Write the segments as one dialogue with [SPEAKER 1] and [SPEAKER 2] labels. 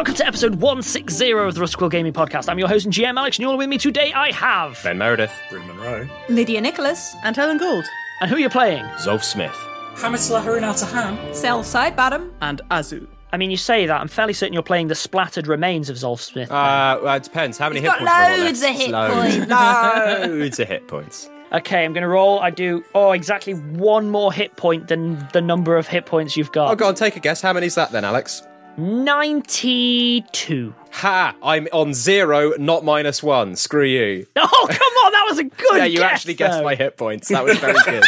[SPEAKER 1] Hello and welcome to episode 160 of the Rusty Quill Gaming Podcast. I'm your host and GM Alex, and you're with me today. I have.
[SPEAKER 2] Ben Meredith.
[SPEAKER 3] Bryn Monroe.
[SPEAKER 4] Lydia Nicholas.
[SPEAKER 5] And Helen Gould.
[SPEAKER 1] And who are you playing?
[SPEAKER 2] Zolf Smith.
[SPEAKER 3] Hamitla Harunata Han.
[SPEAKER 4] Southside Bottom.
[SPEAKER 5] And Azu.
[SPEAKER 1] I mean, you say that. I'm fairly certain you're playing the splattered remains of Zolf Smith.
[SPEAKER 2] Uh, well, it depends. How many
[SPEAKER 4] He's
[SPEAKER 2] hit
[SPEAKER 4] got
[SPEAKER 2] points? have I
[SPEAKER 4] loads of hit
[SPEAKER 2] left?
[SPEAKER 4] points.
[SPEAKER 2] Loads. loads of hit points.
[SPEAKER 1] okay, I'm going to roll. I do, oh, exactly one more hit point than the number of hit points you've got.
[SPEAKER 2] Oh, go on, take a guess. How many's that then, Alex?
[SPEAKER 1] 92.
[SPEAKER 2] Ha! I'm on zero, not minus one. Screw you.
[SPEAKER 1] Oh, come on, that was a good
[SPEAKER 2] Yeah, you
[SPEAKER 1] guess,
[SPEAKER 2] actually guessed
[SPEAKER 1] though.
[SPEAKER 2] my hit points. That was very good.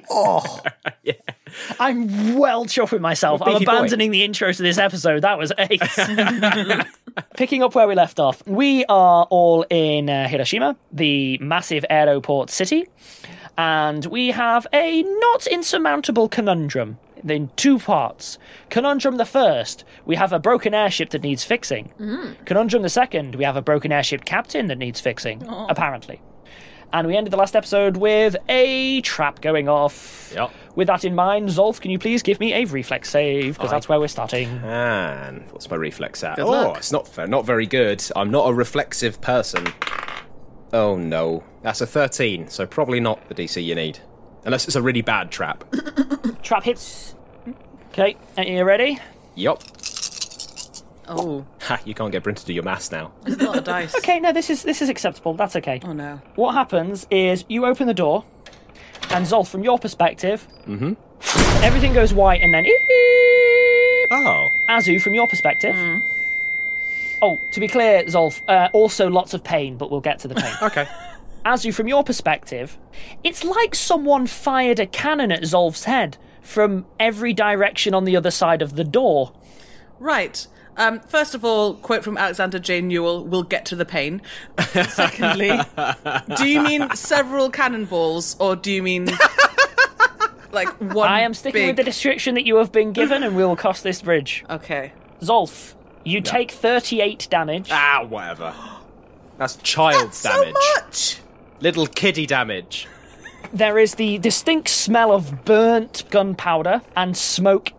[SPEAKER 2] Oh, yeah.
[SPEAKER 1] I'm well chuffed with myself.
[SPEAKER 2] Well,
[SPEAKER 1] I'm
[SPEAKER 2] beefy boy.
[SPEAKER 1] abandoning the intro to this episode. That was ace. Picking up where we left off, we are all in uh, Hiroshima, the massive aeroport city, and we have a not insurmountable conundrum in two parts. Conundrum the first, we have a broken airship that needs fixing. Mm. Conundrum the second, we have a broken airship captain that needs fixing, oh. apparently. And we ended the last episode with a trap going off.
[SPEAKER 2] Yep.
[SPEAKER 1] With that in mind, Zolf, can you please give me a reflex save? Because that's where we're starting.
[SPEAKER 2] And what's my reflex at?
[SPEAKER 5] Good
[SPEAKER 2] oh,
[SPEAKER 5] luck.
[SPEAKER 2] it's not fair. Not very good. I'm not a reflexive person. Oh no, that's a 13. So probably not the DC you need, unless it's a really bad trap.
[SPEAKER 1] Trap hits. Okay, are you ready?
[SPEAKER 2] yup.
[SPEAKER 5] Oh,
[SPEAKER 2] Ha! You can't get Bryn to do your maths now.
[SPEAKER 5] it's not a dice.
[SPEAKER 1] Okay, no, this is this is acceptable. That's okay.
[SPEAKER 5] Oh no.
[SPEAKER 1] What happens is you open the door, and Zolf, from your perspective, mm -hmm. everything goes white, and then
[SPEAKER 2] Oh.
[SPEAKER 1] Azu, from your perspective. Oh, to be clear, Zolf, uh, also lots of pain, but we'll get to the pain.
[SPEAKER 2] Okay.
[SPEAKER 1] Azu, from your perspective, it's like someone fired a cannon at Zolf's head from every direction on the other side of the door.
[SPEAKER 5] Right. Um, first of all, quote from Alexander J. Newall, we'll get to the pain. Secondly, do you mean several cannonballs or do you mean like one
[SPEAKER 1] I am sticking with the description that you have been given, and we will cross this bridge.
[SPEAKER 5] Okay.
[SPEAKER 1] Zolf, you take 38 damage.
[SPEAKER 2] Ah, whatever. That's child
[SPEAKER 5] So
[SPEAKER 2] damage.
[SPEAKER 5] much!
[SPEAKER 2] Little kiddie damage.
[SPEAKER 1] There is the distinct smell of burnt gunpowder and smoke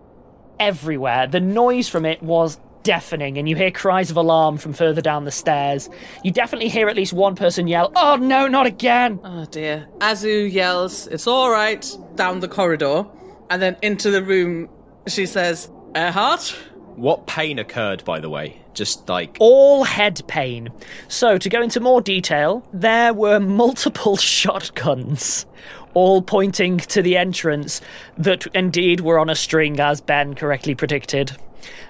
[SPEAKER 1] everywhere. The noise from it was deafening, and you hear cries of alarm from further down the stairs. You definitely hear at least one person yell, Oh no, not again!
[SPEAKER 5] Oh dear. Azu yells, It's alright, down the corridor. And then into the room, she says, Earhart?
[SPEAKER 2] What pain occurred, by the way? Just like
[SPEAKER 1] all head pain. So, to go into more detail, there were multiple shotguns, all pointing to the entrance that indeed were on a string, as Ben correctly predicted.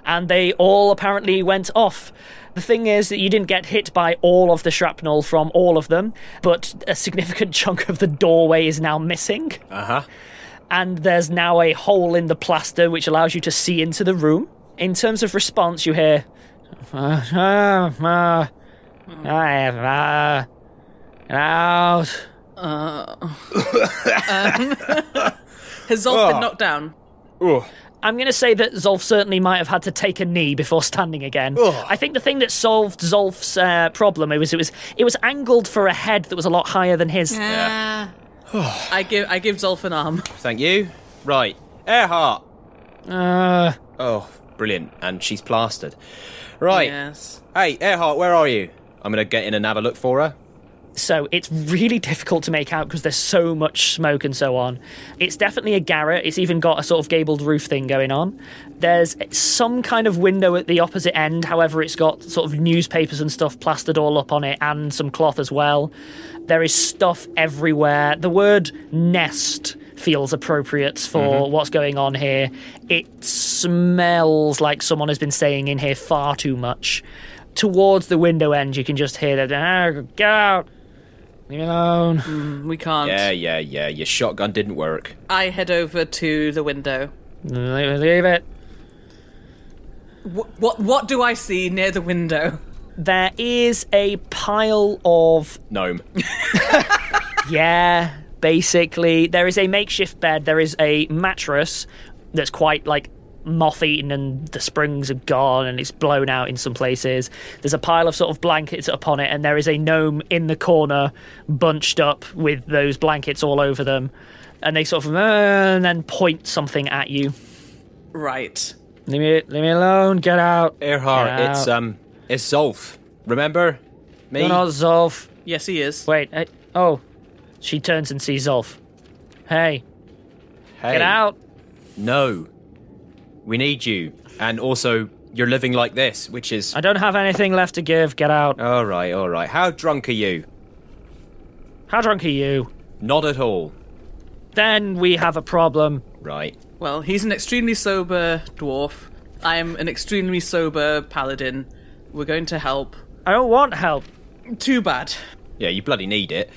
[SPEAKER 1] And they all apparently went off. The thing is that you didn't get hit by all of the shrapnel from all of them, but a significant chunk of the doorway is now missing.
[SPEAKER 2] uh huh.
[SPEAKER 1] And there's now a hole in the plaster which allows you to see into the room. In terms of response, you hear. Uh, uh, uh, I have uh, out.
[SPEAKER 5] Has Zolf been knocked down?
[SPEAKER 1] I'm going to say that Zolf certainly might have had to take a knee before standing again. I think the thing that solved Zolf's uh, problem it was it was it was angled for a head that was a lot higher than his.
[SPEAKER 5] I give I give Zolf an arm.
[SPEAKER 2] Thank you. Right. Earhart.
[SPEAKER 1] Uh,
[SPEAKER 2] Oh, brilliant. And she's plastered. Right.
[SPEAKER 5] Yes.
[SPEAKER 2] Hey, Earhart, where are you? I'm going to get in and have a look for her.
[SPEAKER 1] so it's really difficult to make out because there's so much smoke and so on. It's definitely a garret. It's even got a sort of gabled roof thing going on. There's some kind of window at the opposite end. However, it's got sort of newspapers and stuff plastered all up on it and some cloth as well. There is stuff everywhere. The word nest feels appropriate for what's going on here. It smells like someone has been staying in here far too much. Towards the window end, you can just hear that. "Ah, Get out! Leave me alone.
[SPEAKER 5] We can't.
[SPEAKER 2] Yeah, yeah, yeah. Your shotgun didn't work.
[SPEAKER 5] I head over to the window.
[SPEAKER 1] Leave, leave it.
[SPEAKER 5] Wh- what what do I see near the window?
[SPEAKER 1] There is a pile of
[SPEAKER 2] Gnome.
[SPEAKER 1] yeah, basically there is a makeshift bed. There is a mattress that's quite like moth-eaten and the springs are gone and it's blown out in some places. There's a pile of sort of blankets upon it, and there is a gnome in the corner, bunched up with those blankets all over them. And they sort of uh, and then point something at you.
[SPEAKER 5] Right.
[SPEAKER 1] Leave me, leave me alone. Get out.
[SPEAKER 2] Earhart,
[SPEAKER 1] Get
[SPEAKER 2] it's um, it's Zolf. Remember me?
[SPEAKER 1] You're not Zolf.
[SPEAKER 5] Yes, he is.
[SPEAKER 1] Wait. eh, oh, she turns and sees Zolf. Hey,
[SPEAKER 2] hey,
[SPEAKER 1] get out.
[SPEAKER 2] No, we need you, and also you're living like this, which is
[SPEAKER 1] I don't have anything left to give. Get out.
[SPEAKER 2] all right. All right. How drunk are you?
[SPEAKER 1] How drunk are you?
[SPEAKER 2] Not at all.
[SPEAKER 1] Then we have a problem.
[SPEAKER 2] Right.
[SPEAKER 5] Well, he's an extremely sober dwarf. I am an extremely sober paladin. We're going to help.
[SPEAKER 1] I don't want help.
[SPEAKER 5] Too bad.
[SPEAKER 2] Yeah, you bloody need it.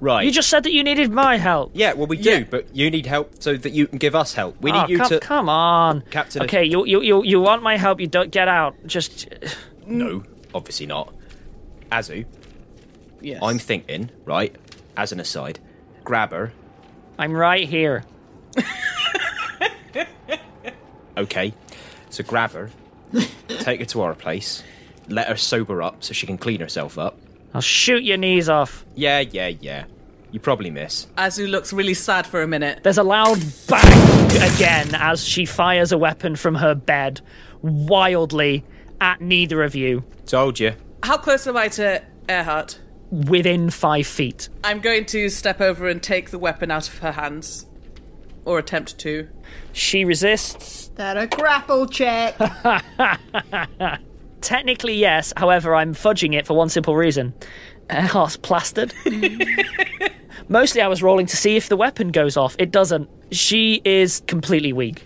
[SPEAKER 2] Right.
[SPEAKER 1] You just said that you needed my help.
[SPEAKER 2] Yeah, well, we do,
[SPEAKER 5] Yeah.
[SPEAKER 2] but you need help so that you can give us help. We need
[SPEAKER 1] Oh,
[SPEAKER 2] you
[SPEAKER 1] come,
[SPEAKER 2] to.
[SPEAKER 1] come on,
[SPEAKER 2] Captain-
[SPEAKER 1] Okay, you, you you you want my help? You don't get out. Just
[SPEAKER 2] No, obviously not. Azu,
[SPEAKER 5] Yes.
[SPEAKER 2] I'm thinking, right, as an aside, grab her.
[SPEAKER 1] I'm right here.
[SPEAKER 2] Okay, so grab her, take her to our place, let her sober up so she can clean herself up.
[SPEAKER 1] I'll shoot your knees off.
[SPEAKER 2] Yeah, yeah, yeah. You probably miss.
[SPEAKER 5] Azu looks really sad for a minute.
[SPEAKER 1] There's a loud bang again as she fires a weapon from her bed, wildly at neither of you,
[SPEAKER 2] Told you.
[SPEAKER 5] How close am I to Earhart?
[SPEAKER 1] within five feet.
[SPEAKER 5] I'm going to step over and take the weapon out of her hands. Or attempt to.
[SPEAKER 1] She resists.
[SPEAKER 4] That a grapple check.
[SPEAKER 1] Technically, yes. However, I'm fudging it for one simple reason. Earhart's plastered. Mostly, I was rolling to see if the weapon goes off. It doesn't. She is completely weak.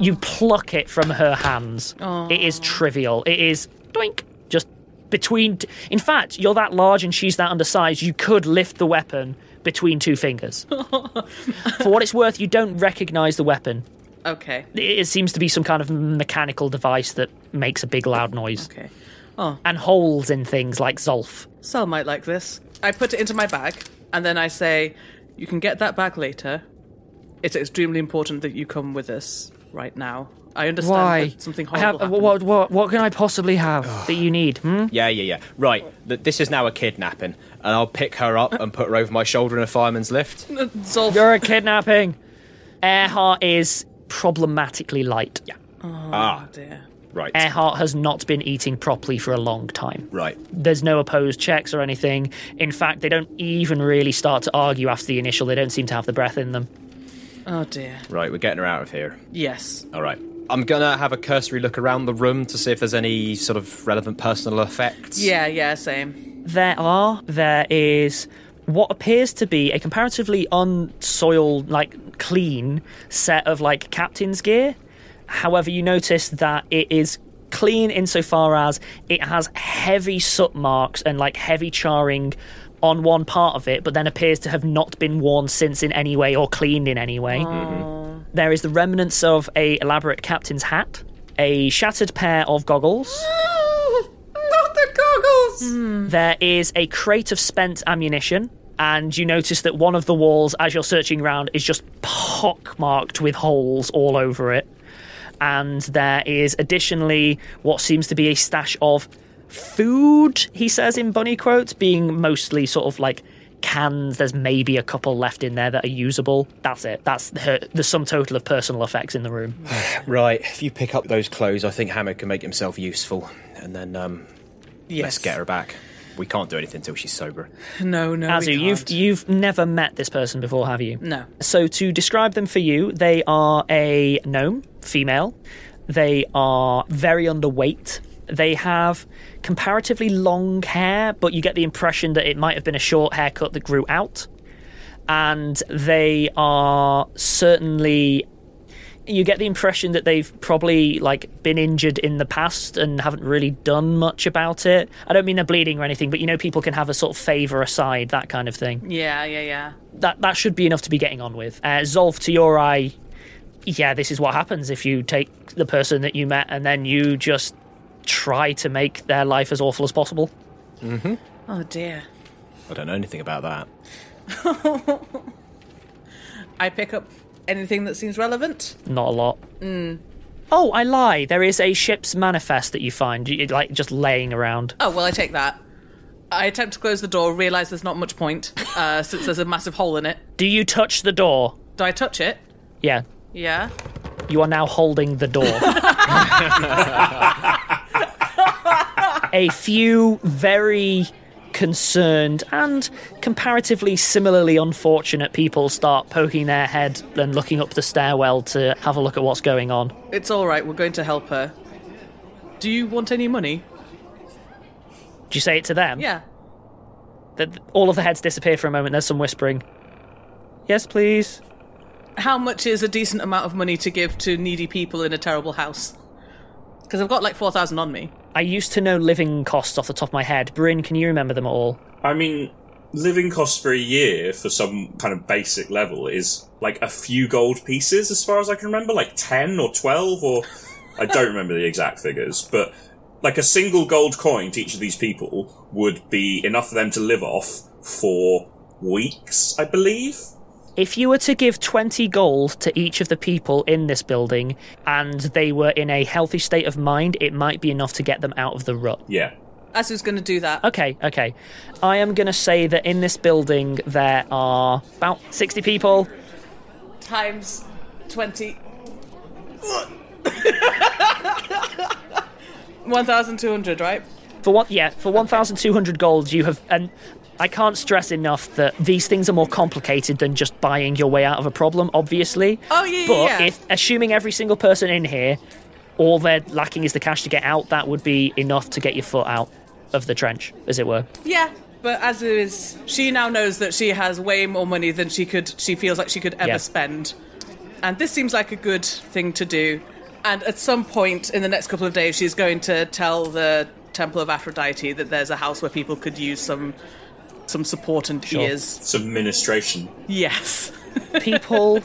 [SPEAKER 1] You pluck it from her hands. It is trivial. It is doink. Just between. T- In fact, you're that large and she's that undersized. You could lift the weapon between two fingers. For what it's worth, you don't recognize the weapon.
[SPEAKER 5] Okay.
[SPEAKER 1] It, it seems to be some kind of mechanical device that makes a big loud noise
[SPEAKER 5] Okay. Oh.
[SPEAKER 1] and holes in things like Zolf.
[SPEAKER 5] Sal might like this. I put it into my bag, and then I say, You can get that back later. It's extremely important that you come with us right now. I understand
[SPEAKER 1] Why?
[SPEAKER 5] that something
[SPEAKER 1] I
[SPEAKER 5] horrible
[SPEAKER 1] have, what, what, what can I possibly have that you need? Hmm?
[SPEAKER 2] Yeah, yeah, yeah. Right, th- this is now a kidnapping, and I'll pick her up and put her over my shoulder in a fireman's lift.
[SPEAKER 5] Zolf,
[SPEAKER 1] You're a kidnapping. Earhart is problematically light. Yeah.
[SPEAKER 2] ah,
[SPEAKER 5] dear.
[SPEAKER 2] right.
[SPEAKER 1] Earhart has not been eating properly for a long time.
[SPEAKER 2] Right.
[SPEAKER 1] There's no opposed checks or anything. In fact, they don't even really start to argue after the initial. They don't seem to have the breath in them.
[SPEAKER 5] Oh dear.
[SPEAKER 2] Right, we're getting her out of here.
[SPEAKER 5] Yes.
[SPEAKER 2] All right. I'm gonna have a cursory look around the room to see if there's any sort of relevant personal effects.
[SPEAKER 5] Yeah, yeah, same.
[SPEAKER 1] There are. There is what appears to be a comparatively unsoiled, like clean set of like captain's gear. However, you notice that it is clean insofar as it has heavy soot marks and like heavy charring on one part of it, but then appears to have not been worn since in any way or cleaned in any way. Mm-hmm. There is the remnants of a elaborate captain's hat, a shattered pair of goggles.
[SPEAKER 4] Not the goggles.
[SPEAKER 1] There is a crate of spent ammunition, and you notice that one of the walls, as you're searching around, is just pockmarked with holes all over it. And there is additionally what seems to be a stash of food, he says in bunny quotes, being mostly sort of like cans. There's maybe a couple left in there that are usable. That's it. That's the, the sum total of personal effects in the room.
[SPEAKER 2] Right. If you pick up those clothes, I think Hammer can make himself useful, and then um,
[SPEAKER 5] Yes.
[SPEAKER 2] let's get her back. We can't do anything until she's sober.
[SPEAKER 5] No, no.
[SPEAKER 1] Azu,
[SPEAKER 5] we
[SPEAKER 1] you've you've never met this person before, have you?
[SPEAKER 5] No.
[SPEAKER 1] So to describe them for you, they are a gnome, female. They are very underweight. They have comparatively long hair, but you get the impression that it might have been a short haircut that grew out. And they are certainly you get the impression that they've probably like been injured in the past and haven't really done much about it. I don't mean they're bleeding or anything, but you know people can have a sort of favor aside, that kind of thing
[SPEAKER 5] Yeah, yeah, yeah.
[SPEAKER 1] that that should be enough to be getting on with. Uh, Zolf, to your eye, yeah, this is what happens if you take the person that you met and then you just try to make their life as awful as possible. Mm-hmm.
[SPEAKER 5] Oh dear.
[SPEAKER 2] I don't know anything about that.
[SPEAKER 5] I pick up anything that seems relevant.
[SPEAKER 1] Not a lot. Oh, I lie. There is a ship's manifest that you find, like just laying around.
[SPEAKER 5] Oh well, I take that. I attempt to close the door, realise there's not much point, uh, since there's a massive hole in it.
[SPEAKER 1] Do you touch the door?
[SPEAKER 5] Do I touch it?
[SPEAKER 1] Yeah.
[SPEAKER 5] Yeah.
[SPEAKER 1] You are now holding the door. a few very concerned and comparatively similarly unfortunate people start poking their head and looking up the stairwell to have a look at what's going on.
[SPEAKER 5] It's all right. We're going to help her. Do you want any money?
[SPEAKER 1] Do you say it to them?
[SPEAKER 5] Yeah.
[SPEAKER 1] That all of the heads disappear for a moment. There's some whispering. Yes, please.
[SPEAKER 5] How much is a decent amount of money to give to needy people in a terrible house? Because I've got like 4,000 on me.
[SPEAKER 1] I used to know living costs off the top of my head. Bryn, can you remember them all?
[SPEAKER 6] I mean, living costs for a year for some kind of basic level is like a few gold pieces, as far as I can remember, like 10 or 12, or I don't remember the exact figures, but like a single gold coin to each of these people would be enough for them to live off for weeks, I believe.
[SPEAKER 1] If you were to give 20 gold to each of the people in this building and they were in a healthy state of mind, it might be enough to get them out of the rut.
[SPEAKER 6] Yeah.
[SPEAKER 5] Azu's going to do that.
[SPEAKER 1] Okay, okay. I am going to say that in this building there are about 60 people.
[SPEAKER 5] Times 20. 1,200, right?
[SPEAKER 1] For what? Yeah, for 1,200 gold, you have. And I can't stress enough that these things are more complicated than just buying your way out of a problem, obviously.
[SPEAKER 5] Oh, yeah,
[SPEAKER 1] But
[SPEAKER 5] yeah.
[SPEAKER 1] if, assuming every single person in here, all they're lacking is the cash to get out, that would be enough to get your foot out of the trench, as it were.
[SPEAKER 5] Yeah, but as is. She now knows that she has way more money than she could. She feels like she could ever
[SPEAKER 1] Yeah.
[SPEAKER 5] spend, and this seems like a good thing to do. And at some point in the next couple of days, she's going to tell the Temple of Aphrodite that there's a house where people could use some some support and ears.
[SPEAKER 6] Some ministration.
[SPEAKER 5] Yes.
[SPEAKER 1] people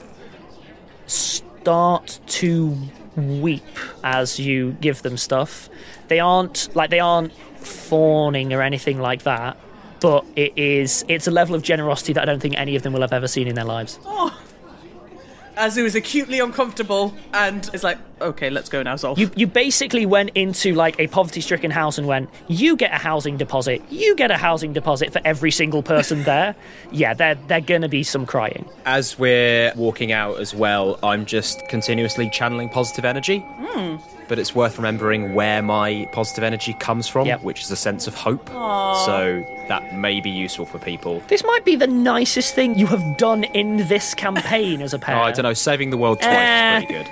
[SPEAKER 1] start to weep as you give them stuff. They aren't like they aren't fawning or anything like that, but it is it's a level of generosity that I don't think any of them will have ever seen in their lives. Oh.
[SPEAKER 5] Azu is acutely uncomfortable and is like, "Okay, let's go now, Zolf."
[SPEAKER 1] You you basically went into like a poverty stricken house and went, you get a housing deposit, you get a housing deposit for every single person there. Yeah, there there gonna be some crying.
[SPEAKER 2] As we're walking out as well, I'm just continuously channeling positive energy.
[SPEAKER 1] Hmm.
[SPEAKER 2] But it's worth remembering where my positive energy comes from,
[SPEAKER 1] Yep.
[SPEAKER 2] which is a sense of hope. So that may be useful for people.
[SPEAKER 1] This might be the nicest thing you have done in this campaign as a pair.
[SPEAKER 2] Oh, I don't know, saving the world twice
[SPEAKER 1] Eh.
[SPEAKER 2] is pretty good.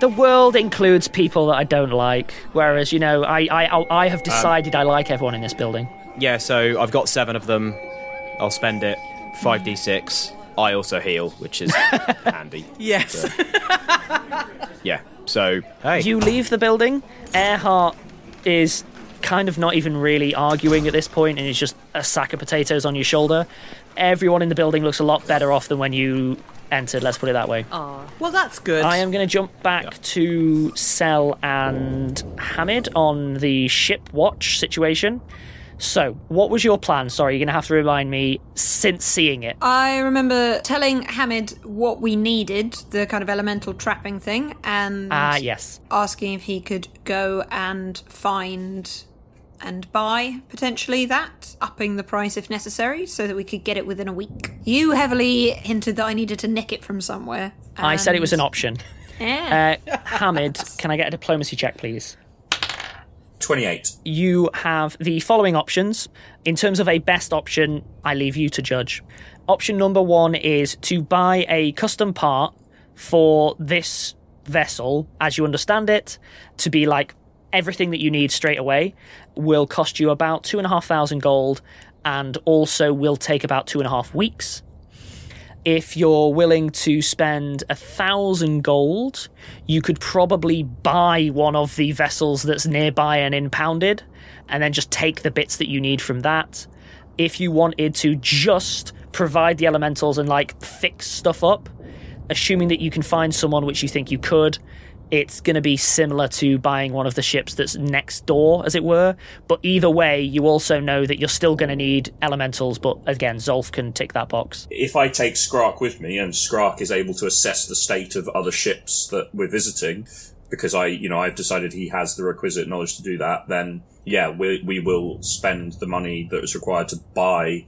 [SPEAKER 1] The world includes people that I don't like, whereas you know I I I have um, decided I like everyone in this building.
[SPEAKER 2] Yeah, so I've got seven of them. I'll spend it. 5d6. I also heal, which is handy.
[SPEAKER 5] yes.
[SPEAKER 2] Yeah. So, hey.
[SPEAKER 1] You leave the building. Earhart is kind of not even really arguing at this point, and it's just a sack of potatoes on your shoulder. Everyone in the building looks a lot better off than when you entered. Let's put it that way.
[SPEAKER 5] well, that's good.
[SPEAKER 1] I am going to jump back to Cel and Hamid on the ship watch situation. So, what was your plan? Sorry, you're going to have to remind me since seeing it.
[SPEAKER 4] I remember telling Hamid what we needed, the kind of elemental trapping thing, and
[SPEAKER 1] Ah, yes.
[SPEAKER 4] asking if he could go and find and buy potentially that, upping the price if necessary, so that we could get it within a week. You heavily hinted that I needed to nick it from somewhere.
[SPEAKER 1] I said it was an option.
[SPEAKER 4] Yeah.
[SPEAKER 1] Uh, Hamid, can I get a diplomacy check, please?
[SPEAKER 6] 28.
[SPEAKER 1] you have the following options. In terms of a best option, I leave you to judge. Option number one is to buy a custom part for this vessel, as you understand it, to be like everything that you need straight away, will cost you about two and a half thousand gold and also will take about two and a half weeks. If you're willing to spend a thousand gold, you could probably buy one of the vessels that's nearby and impounded, and then just take the bits that you need from that. If you wanted to just provide the elementals and like fix stuff up, assuming that you can find someone which you think you could, it's going to be similar to buying one of the ships that's next door, as it were. But either way, you also know that you're still going to need elementals. But again, Zolf can tick that box.
[SPEAKER 6] If I take Skrark with me and Skrark is able to assess the state of other ships that we're visiting, because I, you know, I've decided he has the requisite knowledge to do that, then yeah, we, we will spend the money that is required to buy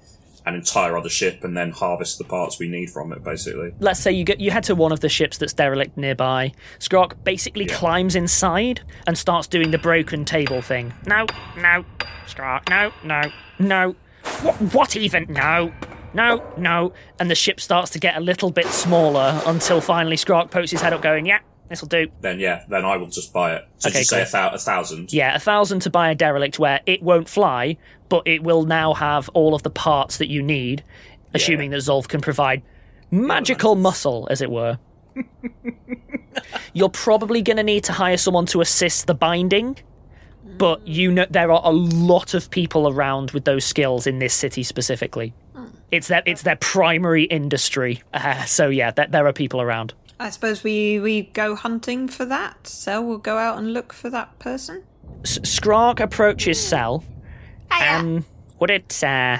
[SPEAKER 6] an entire other ship and then harvest the parts we need from it, basically.
[SPEAKER 1] let's say you get you head to one of the ships that's derelict nearby. Skrark basically
[SPEAKER 6] Yeah.
[SPEAKER 1] climbs inside and starts doing the broken table thing. No, no, Skrark, no, no, no. What, what even? No, no, no. And the ship starts to get a little bit smaller until finally Skrark pokes his head up, going, "Yeah, this'll do."
[SPEAKER 6] Then yeah, then I will just buy it. So
[SPEAKER 1] Okay,
[SPEAKER 6] you say
[SPEAKER 1] cool.
[SPEAKER 6] a, thou- a thousand?
[SPEAKER 1] Yeah, a thousand to buy a derelict where it won't fly, but it will now have all of the parts that you need, assuming that Zolf can provide magical muscle, as it were. You're probably going to need to hire someone to assist the binding, but you know there are a lot of people around with those skills in this city specifically. It's their it's their primary industry, uh, so yeah, there, there are people around.
[SPEAKER 4] I suppose we, we go hunting for that. So we'll go out and look for that person.
[SPEAKER 1] S- Skrark approaches Cel. Um, would it uh,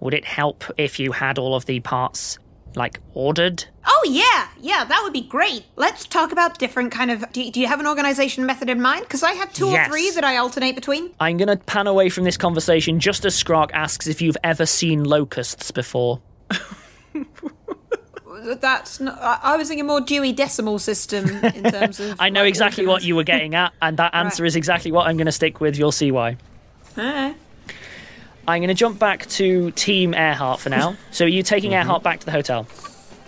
[SPEAKER 1] would it help if you had all of the parts like ordered?
[SPEAKER 4] Oh yeah, yeah, that would be great. Let's talk about different kind of. Do, do you have an organization method in mind? Because I have two
[SPEAKER 1] Yes.
[SPEAKER 4] or three that I alternate between.
[SPEAKER 1] I'm gonna pan away from this conversation just as Skrark asks if you've ever seen locusts before.
[SPEAKER 4] That's not, I, was thinking more Dewey Decimal System in terms of.
[SPEAKER 1] I know exactly what you were getting at, and that answer
[SPEAKER 4] Right.
[SPEAKER 1] is exactly what I'm gonna stick with. You'll see why.
[SPEAKER 4] Alright.
[SPEAKER 1] I'm gonna jump back to Team Earhart for now. so are you taking Earhart back to the hotel?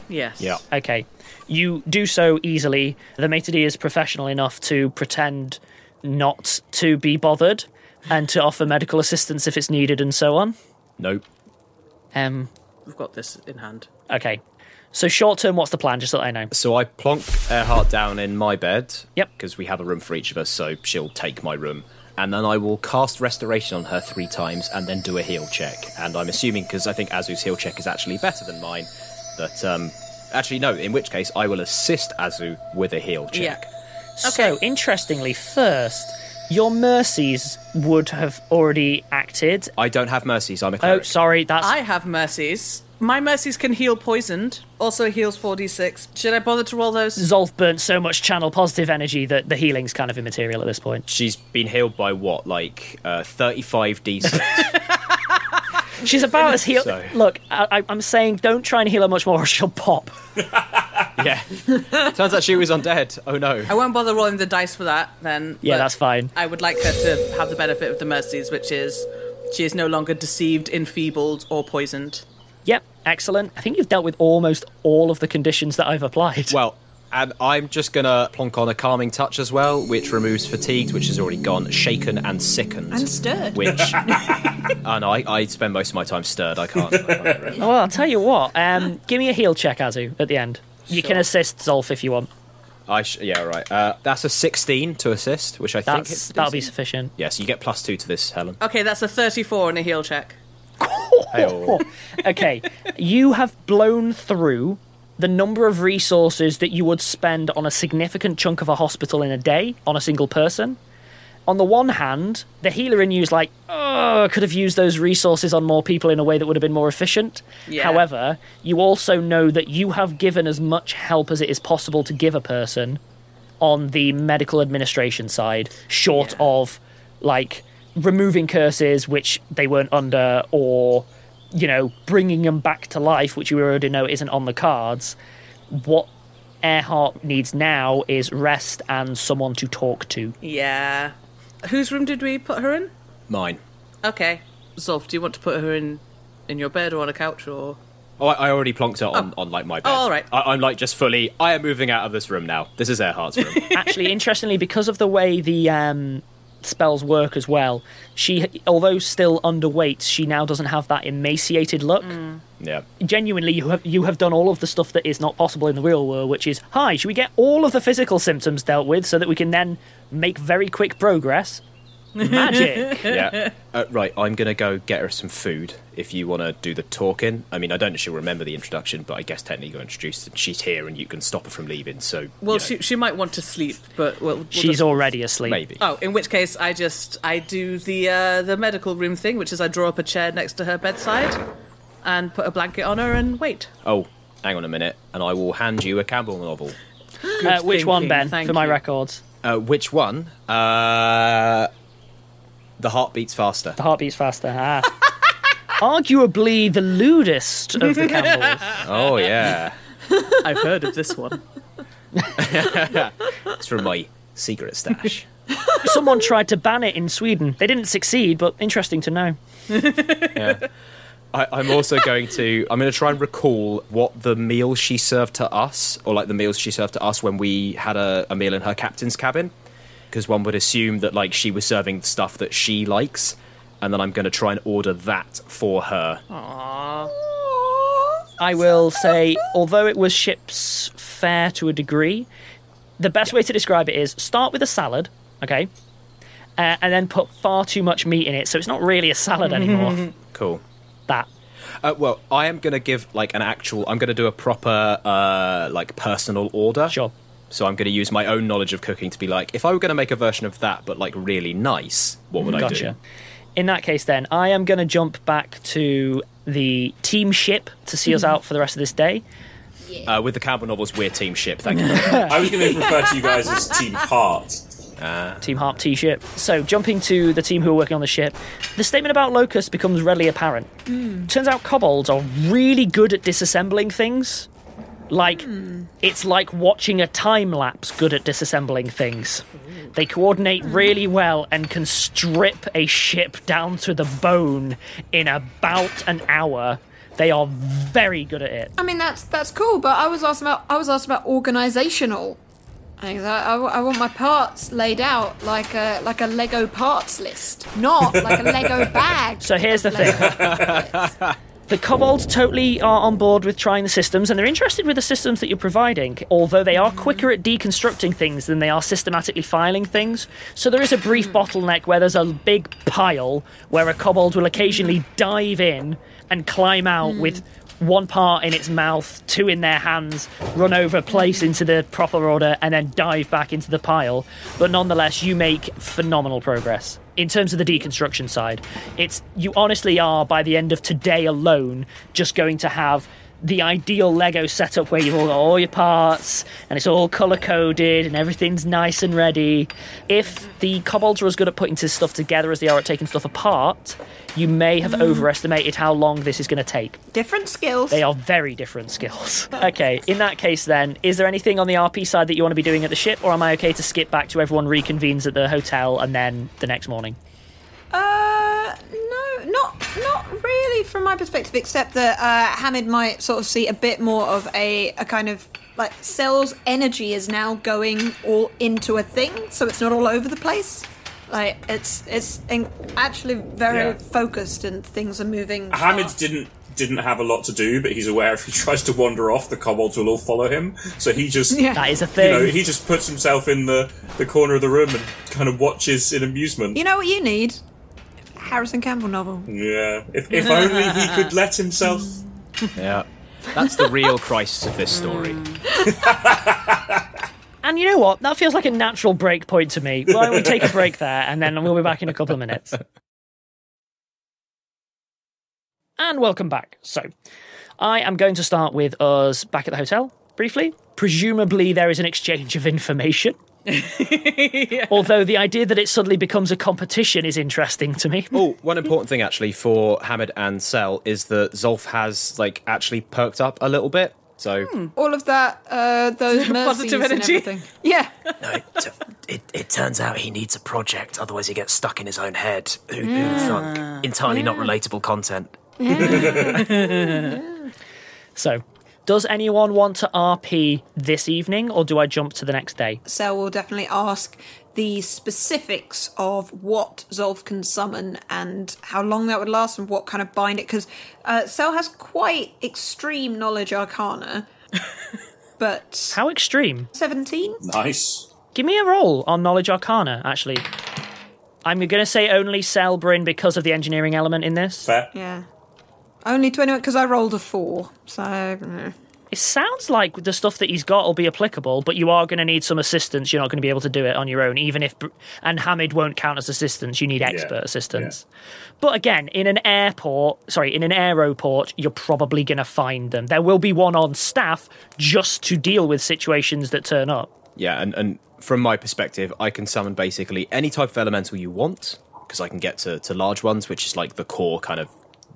[SPEAKER 5] Yes.
[SPEAKER 2] Yeah.
[SPEAKER 1] Okay. You do so easily. The maitre d' is professional enough to pretend not to be bothered and to offer medical assistance if it's needed and so on.
[SPEAKER 2] Nope.
[SPEAKER 1] Um,
[SPEAKER 5] We've got this in hand.
[SPEAKER 1] okay. So short term, what's the plan? Just so that I know.
[SPEAKER 2] So I plonk Earhart down in my bed.
[SPEAKER 1] Yep.
[SPEAKER 2] Because we have a room for each of us, so she'll take my room. And then I will cast Restoration on her three times and then do a heal check. And I'm assuming, because I think Azu's heal check is actually better than mine, that, um. Actually, no, in which case I will assist Azu with a heal check.
[SPEAKER 5] Yeah.
[SPEAKER 1] So interestingly, first, your mercies would have already acted.
[SPEAKER 2] I don't have mercies, I'm a
[SPEAKER 1] Oh, sorry, that's
[SPEAKER 5] I have mercies. My mercies can heal poisoned. Also heals 4d6. Should I bother to roll those?
[SPEAKER 1] Zolf burnt so much channel positive energy that the healing's kind of immaterial at this point.
[SPEAKER 2] She's been healed by what, like uh, 35 d6?
[SPEAKER 1] She's about as healed.
[SPEAKER 2] So-
[SPEAKER 1] Look, I, I- I'm saying don't try and heal her much more, or she'll pop.
[SPEAKER 2] yeah. Turns out she was undead. Oh no.
[SPEAKER 5] I won't bother rolling the dice for that then.
[SPEAKER 1] Yeah, that's fine.
[SPEAKER 5] I would like her to have the benefit of the mercies, which is she is no longer deceived, enfeebled, or poisoned.
[SPEAKER 1] Yep, excellent. I think you've dealt with almost all of the conditions that I've applied.
[SPEAKER 2] Well, and I'm just gonna plonk on a calming touch as well, which removes fatigued, which has already gone, shaken and sickened.
[SPEAKER 4] And stirred.
[SPEAKER 2] Which, I know, I, I spend most of my time stirred. I can't. I can't get rid of it.
[SPEAKER 1] well, I'll tell you what. Um, give me a heal check, Azu, at the end. You can assist Zolf if you want.
[SPEAKER 2] I sh- yeah, right. Uh, that's a 16 to assist, which I think
[SPEAKER 1] That's
[SPEAKER 2] hits
[SPEAKER 1] that'll be sufficient.
[SPEAKER 2] Yes, you get plus two to this, Helen.
[SPEAKER 5] Okay, that's a 34 in a heal check.
[SPEAKER 1] Okay, you have blown through the number of resources that you would spend on a significant chunk of a hospital in a day on a single person. On the one hand, the healer in you is like, oh, I could have used those resources on more people in a way that would have been more efficient.
[SPEAKER 5] Yeah.
[SPEAKER 1] However, you also know that you have given as much help as it is possible to give a person on the medical administration side, short
[SPEAKER 5] Yeah.
[SPEAKER 1] of like removing curses which they weren't under, or you know bringing them back to life, which you already know isn't on the cards. What Earhart needs now is rest and someone to talk to.
[SPEAKER 5] Yeah. Whose room did we put her in?
[SPEAKER 2] Mine.
[SPEAKER 5] Okay. Zolf, do you want to put her in in your bed or on a couch or?
[SPEAKER 2] Oh, I, I already plonked her on, on like my bed.
[SPEAKER 5] Oh, all right.
[SPEAKER 2] I, I'm like just fully. I am moving out of this room now. This is Earhart's room.
[SPEAKER 1] Actually, interestingly, because of the way the um, spells work as well, she, although still underweight, she now doesn't have that emaciated look. Mm.
[SPEAKER 2] yeah.
[SPEAKER 1] genuinely you have you have done all of the stuff that is not possible in the real world which is hi should we get all of the physical symptoms dealt with so that we can then make very quick progress magic
[SPEAKER 2] yeah. Uh, right, I'm gonna go get her some food. If you want to do the talking, I mean, I don't know if she'll remember the introduction, but I guess technically you're introduced and she's here, and you can stop her from leaving. So,
[SPEAKER 5] Well,
[SPEAKER 2] you know,
[SPEAKER 5] she she might want to sleep, but well, we'll
[SPEAKER 1] she's
[SPEAKER 5] just-
[SPEAKER 1] already asleep
[SPEAKER 2] maybe.
[SPEAKER 5] Oh, in which case I just I do the uh, the medical room thing, which is I draw up a chair next to her bedside and put a blanket on her and wait.
[SPEAKER 2] Oh, hang on a minute, and I will hand you a Campbell novel.
[SPEAKER 1] uh, which one ben
[SPEAKER 5] thank
[SPEAKER 1] for my
[SPEAKER 5] you.
[SPEAKER 1] records
[SPEAKER 2] Uh, which one? Uh, the heart beats faster.
[SPEAKER 1] the heart beats faster ah. arguably the lewdest of the Campbells.
[SPEAKER 2] Oh yeah,
[SPEAKER 5] I've heard of this one.
[SPEAKER 2] it's from my secret stash.
[SPEAKER 1] Someone tried to ban it in Sweden. They didn't succeed, but interesting to know.
[SPEAKER 2] Yeah. I, I'm also going to. I'm going to try and recall what the meal she served to us, or like the meals she served to us when we had a, a meal in her captain's cabin, because one would assume that like she was serving stuff that she likes, and then I'm going to try and order that for her.
[SPEAKER 1] I will say, although it was ship's fare to a degree, the best way to describe it is start with a salad, okay, uh, and then put far too much meat in it, so it's not really a salad anymore.
[SPEAKER 2] Cool.
[SPEAKER 1] that.
[SPEAKER 2] Uh, well, I am going to give like an actual. I'm going to do a proper uh, like personal order.
[SPEAKER 1] Sure.
[SPEAKER 2] So I'm going to use my own knowledge of cooking to be like, if I were going to make a version of that, but like really nice, what would I
[SPEAKER 1] Gotcha.
[SPEAKER 2] do?
[SPEAKER 1] In that case, then, I am going to jump back to the team ship to see us mm-hmm. out for the rest of this day.
[SPEAKER 2] Uh, with the Campbell novels, we're team ship. Thank you.
[SPEAKER 6] I was going to refer to you guys as Team Heart. Uh.
[SPEAKER 1] Team Harp T ship. So, jumping to the team who are working on the ship, the statement about Locust becomes readily apparent. Mm. Turns out kobolds are really good at disassembling things. Like, hmm. it's like watching a time lapse good at disassembling things. They coordinate really hmm. well and can strip a ship down to the bone in about an hour. They are very good at it.
[SPEAKER 4] I mean, that's that's cool, but I was asked about I was asked about organizational. I, I, I want my parts laid out like a like a Lego parts list, not like a Lego bag.
[SPEAKER 1] So here's the
[SPEAKER 4] of
[SPEAKER 1] thing. The kobolds totally are on board with trying the systems, and they're interested with the systems that you're providing, although they are quicker at deconstructing things than they are systematically filing things. So there is a brief hmm. bottleneck where there's a big pile where a kobold will occasionally dive in and climb out with hmm. one part in its mouth, two in their hands, run over, place into the proper order, and then dive back into the pile. But nonetheless, you make phenomenal progress in terms of the deconstruction side. It's you honestly are by the end of today alone just going to have the ideal Lego setup where you've all got all your parts and it's all color coded and everything's nice and ready. If the kobolds are as good at putting this stuff together as they are at taking stuff apart, you may have overestimated how long this is going to take.
[SPEAKER 4] Different skills.
[SPEAKER 1] They are very different skills. Okay, in that case, then, is there anything on the RP side that you want to be doing at the ship, or am I okay to skip back to everyone reconvenes at the hotel and then the next morning?
[SPEAKER 4] Uh, no, not not really from my perspective, except that uh, Hamid might sort of see a bit more of a a kind of like Cel's energy is now going all into a thing, so it's not all over the place. Like it's it's in, actually very
[SPEAKER 6] Yeah.
[SPEAKER 4] focused and things are moving.
[SPEAKER 6] Hamid
[SPEAKER 4] fast.
[SPEAKER 6] didn't didn't have a lot to do, but he's aware if he tries to wander off, the kobolds will all follow him. So he just
[SPEAKER 4] Yeah.
[SPEAKER 1] That is a
[SPEAKER 6] you
[SPEAKER 1] thing.
[SPEAKER 6] know he just puts himself in the the corner of the room and kind of watches in amusement.
[SPEAKER 4] You know what you need? Harrison Campbell novel.
[SPEAKER 6] Yeah, if if only he could let himself.
[SPEAKER 2] yeah, that's the real crisis of this story.
[SPEAKER 1] And you know what? That feels like a natural break point to me. Why don't we take a break there and then we'll be back in a couple of minutes? And welcome back. So, I am going to start with us back at the hotel briefly. Presumably, there is an exchange of information. Although the idea that it suddenly becomes a competition is interesting to me.
[SPEAKER 2] Oh, one important thing actually for Hamid and Cel is that Zolf has like actually perked up a little bit. So hmm.
[SPEAKER 4] All of that, uh, those mercies
[SPEAKER 5] Positive
[SPEAKER 4] and
[SPEAKER 5] energy.
[SPEAKER 4] everything. Yeah.
[SPEAKER 7] No, it, uh, it, it turns out he needs a project, otherwise he gets stuck in his own head. Who, who'd thunk? Ah. Entirely not relatable content.
[SPEAKER 1] So, does anyone want to RP this evening or do I jump to the next day?
[SPEAKER 4] Cel will definitely ask the specifics of what Zolf can summon and how long that would last and what kind of bind it. Because uh, Cel has quite extreme knowledge arcana, but
[SPEAKER 1] How extreme?
[SPEAKER 4] 17?
[SPEAKER 6] Nice.
[SPEAKER 1] Give me a roll on Knowledge Arcana, actually. I'm going to say only Cel Selbrin because of the engineering element in this.
[SPEAKER 6] Fair.
[SPEAKER 4] Yeah. Only 21 because I rolled a 4. So. mm.
[SPEAKER 1] It sounds like the stuff that he's got will be applicable, but you are going to need some assistance. You're not going to be able to do it on your own, even if. And Hamid won't count as assistance. You need expert
[SPEAKER 6] Yeah,
[SPEAKER 1] assistance. But again, in an airport, sorry, in an aeroport, you're probably going to find them. There will be one on staff just to deal with situations that turn up.
[SPEAKER 2] yeah, and, and from my perspective, I can summon basically any type of elemental you want because I can get to, to large ones, which is like the core kind of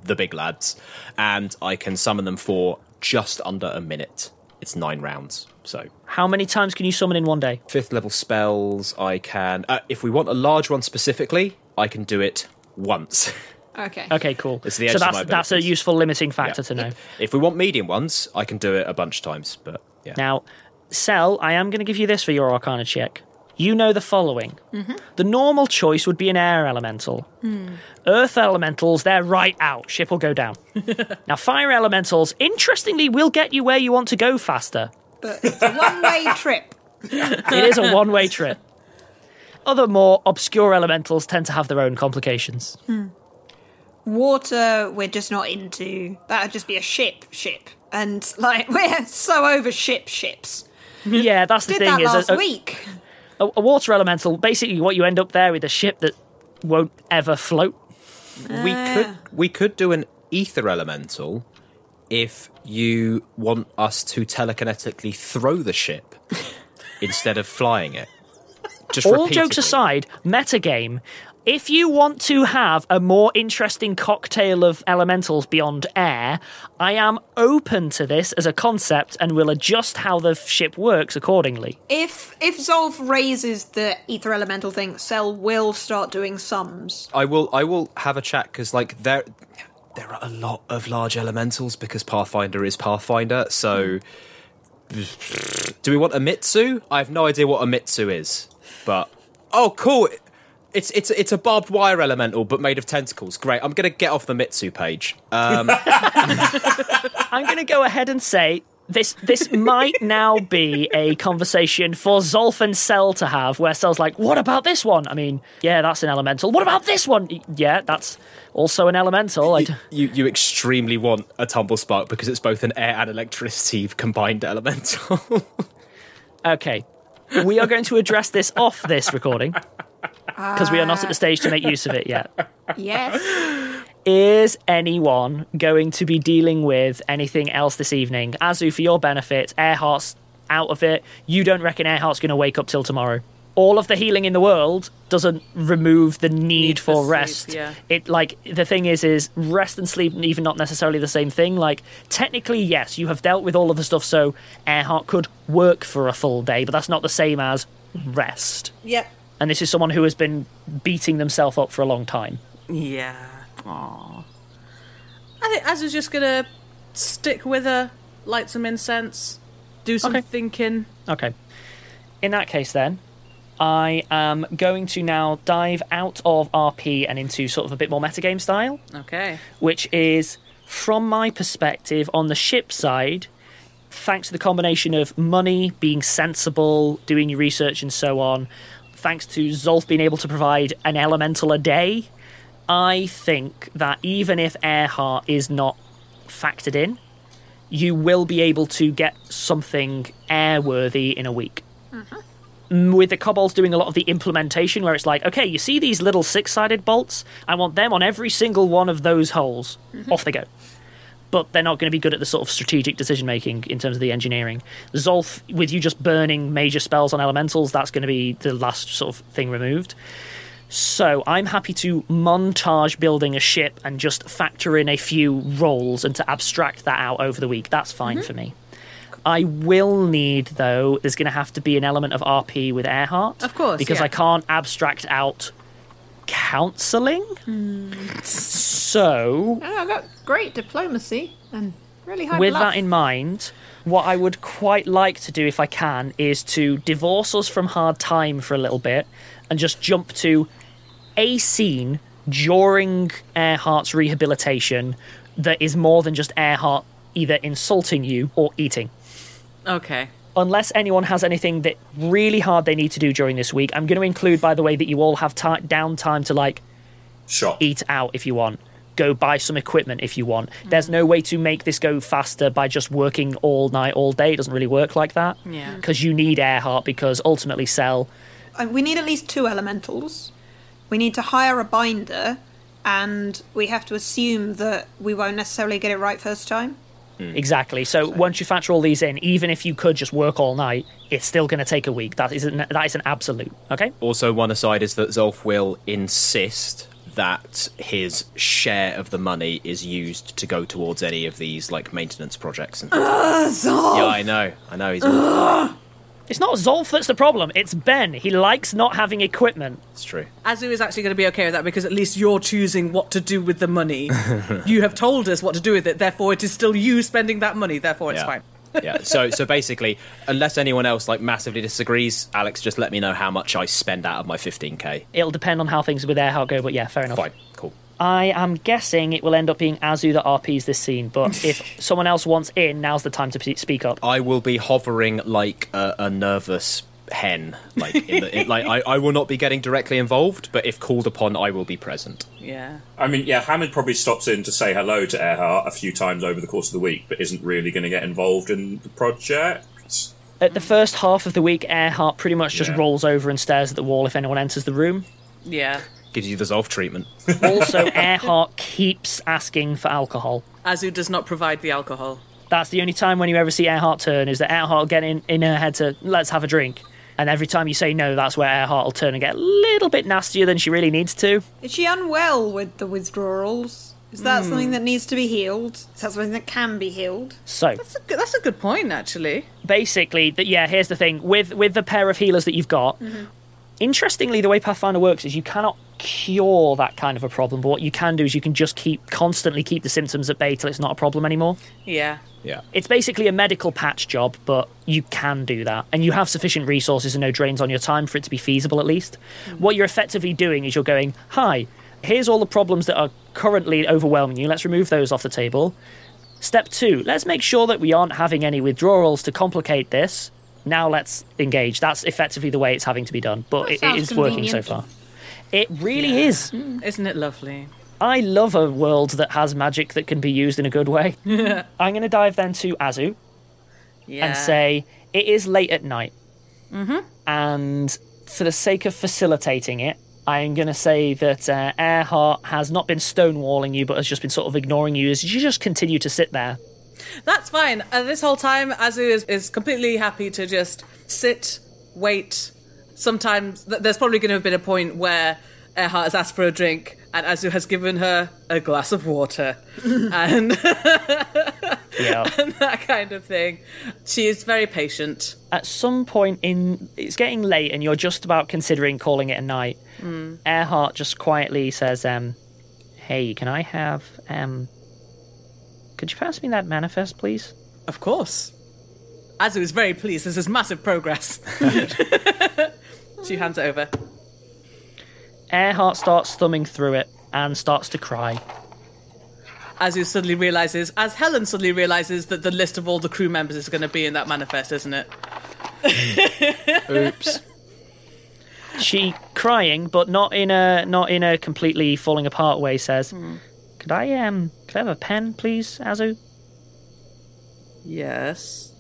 [SPEAKER 2] the big lads, and I can summon them for just under a minute. It's nine rounds, so
[SPEAKER 1] How many times can you summon in one day?
[SPEAKER 2] fifth level spells. I can, uh, if we want a large one specifically, I can do it once.
[SPEAKER 4] Okay.
[SPEAKER 1] Okay, cool.
[SPEAKER 2] It's the
[SPEAKER 1] so
[SPEAKER 2] edge of
[SPEAKER 1] that's
[SPEAKER 2] my
[SPEAKER 1] that's a useful limiting factor to know.
[SPEAKER 2] If we want medium ones, I can do it a bunch of times. But yeah,
[SPEAKER 1] Now, Cel, I am going to give you this for your Arcana check. You know the following.
[SPEAKER 4] Mm-hmm.
[SPEAKER 1] The normal choice would be an air elemental.
[SPEAKER 4] Hmm.
[SPEAKER 1] Earth elementals, they're right out. Ship will go down. now, fire elementals, interestingly, will get you where you want to go faster.
[SPEAKER 4] But it's a one way trip.
[SPEAKER 1] It is a one way trip. Other more obscure elementals tend to have their own complications.
[SPEAKER 4] Water, we're just not into. That would just be a ship, ship. And, like, we're so over ship ships.
[SPEAKER 1] yeah, that's the
[SPEAKER 4] Did
[SPEAKER 1] thing.
[SPEAKER 4] that
[SPEAKER 1] is
[SPEAKER 4] last
[SPEAKER 1] a, a-
[SPEAKER 4] week.
[SPEAKER 1] A, a water elemental, basically, what you end up there with a ship that won't ever float.
[SPEAKER 2] we ah. could we could do an ether elemental if you want us to telekinetically throw the ship instead of flying it. Just
[SPEAKER 1] All jokes
[SPEAKER 2] repeatedly.
[SPEAKER 1] aside, metagame. If you want to have a more interesting cocktail of elementals beyond air, I am open to this as a concept and will adjust how the ship works accordingly.
[SPEAKER 4] If if Zolf raises the ether elemental thing, Cel will start doing sums.
[SPEAKER 2] I will I will have a chat because like there there are a lot of large elementals because Pathfinder is Pathfinder. So do we want a Mitsu? I have no idea what a Mitsu is, but oh cool. It's it's it's a barbed wire elemental, but made of tentacles. Great. I'm gonna get off the Mitsu page. Um,
[SPEAKER 1] I'm going to go ahead and say this this might now be a conversation for Zolf and Cel to have, where Cel's like, "What about this one? I mean, yeah, that's an elemental. What about this one? Yeah, that's also an elemental." D-
[SPEAKER 2] you you extremely want a tumble spark because it's both an air and electricity combined elemental.
[SPEAKER 1] Okay. We are going to address this off this recording because we are not at the stage to make use of it yet.
[SPEAKER 4] Yes.
[SPEAKER 1] Is anyone going to be dealing with anything else this evening? Azu, for your benefit, Earhart's out of it. You don't reckon Earhart's going to wake up till tomorrow. All of the healing in the world doesn't remove the need,
[SPEAKER 5] Need for
[SPEAKER 1] for
[SPEAKER 5] sleep,
[SPEAKER 1] rest.
[SPEAKER 5] yeah.
[SPEAKER 1] It like the thing is, is rest and sleep even not necessarily the same thing. Like technically, yes, you have dealt with all of the stuff, so Earhart could work for a full day, but that's not the same as rest.
[SPEAKER 5] Yep.
[SPEAKER 1] And this is someone who has been beating themselves up for a long time.
[SPEAKER 5] Yeah. Aww. I think Azu's just gonna stick with her, light some incense, do some
[SPEAKER 1] Okay.
[SPEAKER 5] thinking.
[SPEAKER 1] Okay. In that case, then, I am going to now dive out of RP and into sort of a bit more metagame style,
[SPEAKER 5] Okay.
[SPEAKER 1] which is, from my perspective, on the ship side, thanks to the combination of money, being sensible, doing your research, and so on, thanks to Zolf being able to provide an elemental a day, I think that even if Earhart is not factored in, you will be able to get something airworthy in a week. Mm, With the kobolds doing a lot of the implementation, where it's like, okay, you see these little six sided bolts? I want them on every single one of those holes. Off they go. But they're not going to be good at the sort of strategic decision making in terms of the engineering. Zolf, with you just burning major spells on elementals, that's going to be the last sort of thing removed. So I'm happy to montage building a ship and just factor in a few rolls and to abstract that out over the week. That's fine mm-hmm. for me. I will need, though, there's going to have to be an element of RP with Earhart.
[SPEAKER 5] Of course,
[SPEAKER 1] Because
[SPEAKER 5] yeah.
[SPEAKER 1] I can't abstract out counselling. Hmm. So,
[SPEAKER 4] Oh, I've got great diplomacy and really high
[SPEAKER 1] with
[SPEAKER 4] bluff.
[SPEAKER 1] that in mind, what I would quite like to do, if I can, is to divorce us from hard time for a little bit and just jump to a scene during Earhart's rehabilitation that is more than just Earhart either insulting you or eating.
[SPEAKER 5] Okay.
[SPEAKER 1] Unless anyone has anything that really hard they need to do during this week, I'm going to include, by the way, that you all have ti downtime to like
[SPEAKER 6] Shop.
[SPEAKER 1] eat out if you want go buy some equipment if you want there's no way to make this go faster by just working all night all day it doesn't really work like that
[SPEAKER 5] Yeah.
[SPEAKER 1] because you need Earhart because ultimately Cel
[SPEAKER 4] Uh, we need at least two elementals. We need to hire a binder, and we have to assume that we won't necessarily get it right first time. Mm.
[SPEAKER 1] exactly so once you factor all these in even if you could just work all night it's still going to take a week that is an, that is an absolute okay
[SPEAKER 2] also, one aside is that Zolf will insist that his share of the money is used to go towards any of these like maintenance projects and things. yeah, I know, I know. He's awful.
[SPEAKER 1] It's not Zolf that's the problem, it's Ben. He likes not having equipment.
[SPEAKER 2] it's true.
[SPEAKER 5] Azu is actually going to be okay with that because at least you're choosing what to do with the money. you have told us what to do with it, therefore it is still you spending that money, therefore it's
[SPEAKER 2] Yeah.
[SPEAKER 5] fine.
[SPEAKER 2] yeah. So so basically, unless anyone else like massively disagrees, Alex, just let me know how much I spend out of my 15k.
[SPEAKER 1] It'll depend on how things with Earhart go, but yeah, fair enough.
[SPEAKER 2] Fine, cool.
[SPEAKER 1] I am guessing it will end up being Azu that RPs this scene, but if someone else wants in, now's the time to speak up.
[SPEAKER 2] I will be hovering like a, a nervous hen. Like, in the, in, like I, I will not be getting directly involved, but if called upon, I will be present.
[SPEAKER 5] Yeah.
[SPEAKER 6] I mean, yeah, Hamid probably stops in to say hello to Earhart a few times over the course of the week, but isn't really going to get involved in the project.
[SPEAKER 1] At the first half of the week, Earhart pretty much just
[SPEAKER 6] Yeah.
[SPEAKER 1] rolls over and stares at the wall if anyone enters the room.
[SPEAKER 5] Yeah.
[SPEAKER 2] Gives you the Zolf treatment.
[SPEAKER 1] Also, Earhart keeps asking for alcohol.
[SPEAKER 5] Azu does not provide the alcohol.
[SPEAKER 1] That's the only time when you ever see Earhart turn is that Earhart will get in, in her head to let's have a drink. And every time you say no, that's where Earhart will turn and get a little bit nastier than she really needs to.
[SPEAKER 4] Is she unwell with the withdrawals? Is that hmm. something that needs to be healed? Is that something that can be healed?
[SPEAKER 1] So
[SPEAKER 5] That's a good, that's a good point, actually.
[SPEAKER 1] basically, that yeah, here's the thing with with the pair of healers that you've got. Mm-hmm. Interestingly, the way Pathfinder works is you cannot cure that kind of a problem, but what you can do is you can just keep constantly keep the symptoms at bay till it's not a problem anymore.
[SPEAKER 5] Yeah.
[SPEAKER 2] Yeah.
[SPEAKER 1] It's basically a medical patch job, but you can do that. And you have sufficient resources and no drains on your time for it to be feasible, at least. Mm. What you're effectively doing is you're going, Hi, here's all the problems that are currently overwhelming you. Let's remove those off the table. Step two, let's make sure that we aren't having any withdrawals to complicate this. Now let's engage. That's effectively the way it's having to be done, but
[SPEAKER 4] That
[SPEAKER 1] it, it
[SPEAKER 4] sounds
[SPEAKER 1] is working so far. It really is.
[SPEAKER 5] Isn't it lovely?
[SPEAKER 1] I love a world that has magic that can be used in a good way. I'm going to dive then to Azu
[SPEAKER 5] Yeah.
[SPEAKER 1] and say it is late at night. Mm-hmm. And for the sake of facilitating it, I'm going to say that uh, Earhart has not been stonewalling you, but has just been sort of ignoring you as you just continue to sit there.
[SPEAKER 5] That's fine. Uh, this whole time, Azu is, is completely happy to just sit, wait. Sometimes th- there's probably going to have been a point where Earhart has asked for a drink, and Azu has given her a glass of water, and
[SPEAKER 1] Yeah.
[SPEAKER 5] that kind of thing. She is very patient.
[SPEAKER 1] At some point in, it's getting late, and you're just about considering calling it a night. Earhart just quietly says, um, "Hey, can I have um, could you pass me that manifest, please?"
[SPEAKER 5] Of course. Azu is very pleased. This is massive progress. she hands it over.
[SPEAKER 1] Earhart starts thumbing through it and starts to cry.
[SPEAKER 5] Azu suddenly realizes, as Helen suddenly realizes, that the list of all the crew members is going to be in that manifest, isn't it?
[SPEAKER 2] Oops.
[SPEAKER 1] She crying, but not in a not in a completely falling apart way. Says, hmm. "Could I um, could I have a pen, please, Azu?"
[SPEAKER 5] Yes.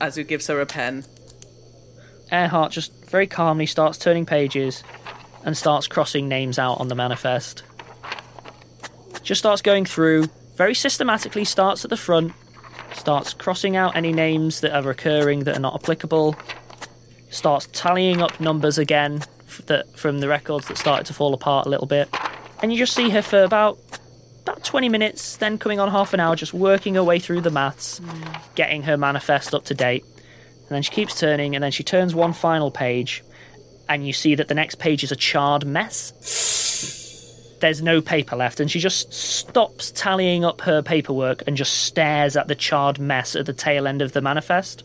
[SPEAKER 5] Azu gives her a pen.
[SPEAKER 1] Earhart just very calmly starts turning pages and starts crossing names out on the manifest. Just starts going through, very systematically starts at the front, starts crossing out any names that are recurring that are not applicable, starts tallying up numbers again that from the records that started to fall apart a little bit. And you just see her for about about 20 minutes, then coming on half an hour, just working her way through the maths, getting her manifest up to date. And then she keeps turning, and then she turns one final page, and you see that the next page is a charred mess. There's no paper left, and she just stops tallying up her paperwork and just stares at the charred mess at the tail end of the manifest.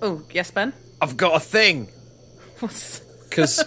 [SPEAKER 5] Oh, yes, Ben?
[SPEAKER 2] I've got a thing.
[SPEAKER 5] What's...
[SPEAKER 2] Because,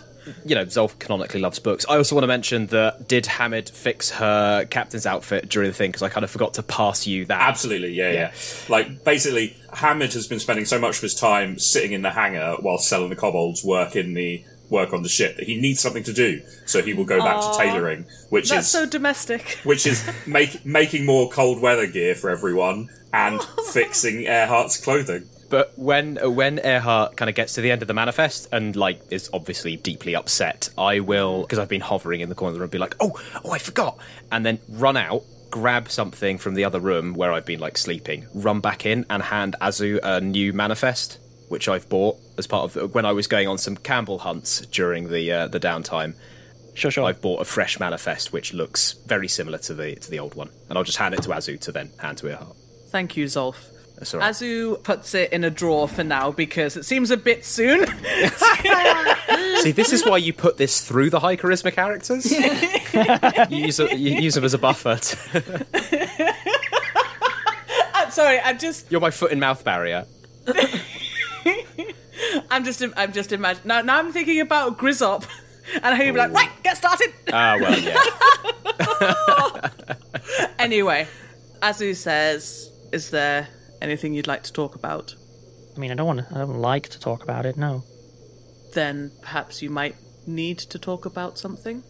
[SPEAKER 2] you know, Zolf canonically loves books. I also want to mention that did Hamid fix her captain's outfit during the thing? Because I kind of forgot to pass you that.
[SPEAKER 6] Absolutely, yeah, yeah, Like basically, Hamid has been spending so much of his time sitting in the hangar while selling the kobolds work in the work on the ship that he needs something to do. So he will go back to tailoring, which
[SPEAKER 5] That's
[SPEAKER 6] is
[SPEAKER 5] so domestic.
[SPEAKER 6] which is make, making more cold weather gear for everyone and fixing Earhart's clothing.
[SPEAKER 2] But when uh, when Earhart kind of gets to the end of the manifest and like is obviously deeply upset, I will because I've been hovering in the corner of the room, be like, oh, oh, I forgot, and then run out, grab something from the other room where I've been like sleeping, run back in and hand Azu a new manifest which I've bought as part of the, when I was going on some Campbell hunts during the uh, the downtime.
[SPEAKER 1] Sure, sure.
[SPEAKER 2] I've bought a fresh manifest which looks very similar to the to the old one, and I'll just hand it to Azu to then hand to Earhart.
[SPEAKER 5] Thank you, Zolf.
[SPEAKER 2] That's.
[SPEAKER 5] Azu puts it in a drawer for now because it seems a bit soon.
[SPEAKER 2] See, this is why you put this through the high charisma characters. you, use a, you use them as a buffer. to-
[SPEAKER 5] I'm sorry, I'm just
[SPEAKER 2] You're my foot and mouth barrier.
[SPEAKER 5] I'm just I'm just imagining now now I'm thinking about Grizzop and he'd be like, right, get started.
[SPEAKER 2] Ah, well, yeah.
[SPEAKER 5] Anyway, Azu says, Is there anything you'd like to talk about?
[SPEAKER 1] I mean, I don't want to. I don't like to talk about it. No.
[SPEAKER 5] Then perhaps you might need to talk about something?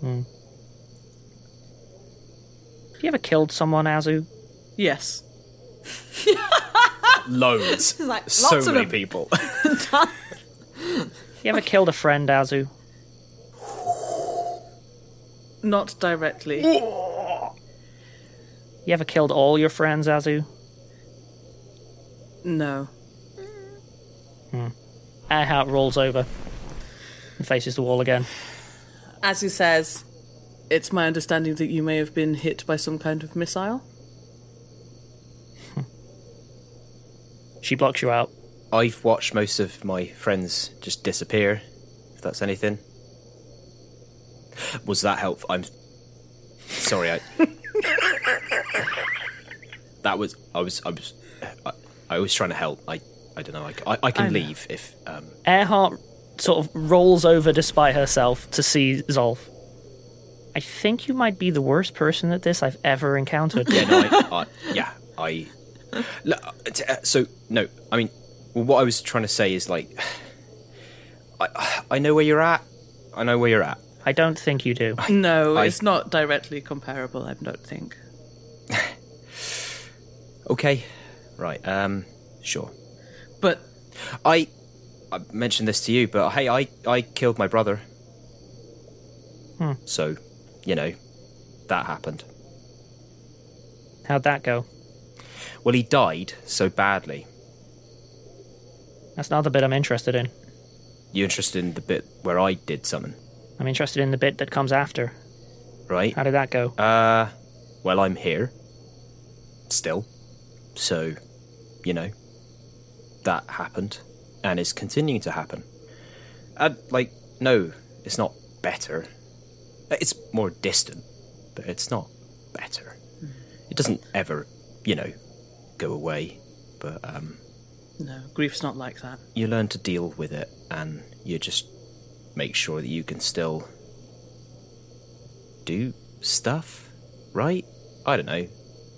[SPEAKER 5] Hmm.
[SPEAKER 1] Have you ever killed someone, Azu?
[SPEAKER 5] Yes.
[SPEAKER 2] Loads.
[SPEAKER 4] Like,
[SPEAKER 2] so
[SPEAKER 4] lots of
[SPEAKER 2] many
[SPEAKER 4] them.
[SPEAKER 2] people.
[SPEAKER 1] You ever killed a friend, Azu?
[SPEAKER 5] Not directly.
[SPEAKER 1] You ever killed all your friends, Azu?
[SPEAKER 5] No. Hmm.
[SPEAKER 1] Earhart rolls over and faces the wall again.
[SPEAKER 5] Azu says, It's my understanding that you may have been hit by some kind of missile. Hmm.
[SPEAKER 1] She blocks you out.
[SPEAKER 2] I've watched most of my friends just disappear, if that's anything. Was that helpful? I'm sorry. I that was I was I was I, I was trying to help. I I don't know. I, I, I can
[SPEAKER 5] I
[SPEAKER 2] leave if um
[SPEAKER 1] Earhart sort of rolls over despite herself to see Zolf. I think you might be the worst person at this I've ever encountered.
[SPEAKER 2] yeah no I, I yeah I Look, uh, so no I mean what I was trying to say is like I I know where you're at. I know where you're at.
[SPEAKER 1] I don't think you do.
[SPEAKER 5] No,
[SPEAKER 2] I-
[SPEAKER 5] it's not directly comparable, I don't think.
[SPEAKER 2] Okay, right. Um, sure.
[SPEAKER 5] But
[SPEAKER 2] I I mentioned this to you, but hey, I I killed my brother.
[SPEAKER 1] Hmm.
[SPEAKER 2] So, you know, that happened.
[SPEAKER 1] How'd that go?
[SPEAKER 2] Well, he died so badly.
[SPEAKER 1] That's not the bit I'm interested in.
[SPEAKER 2] You interested in the bit where I did something,
[SPEAKER 1] I'm interested in the bit that comes after.
[SPEAKER 2] right?
[SPEAKER 1] How did that go?
[SPEAKER 2] Uh, well, I'm here. Still. So, you know, that happened and is continuing to happen. And, like, no, it's not better. It's more distant, but it's not better. It doesn't ever, you know, go away, but, um,
[SPEAKER 5] no, grief's not like that.
[SPEAKER 2] you learn to deal with it and you just make sure that you can still do stuff, right? I don't know.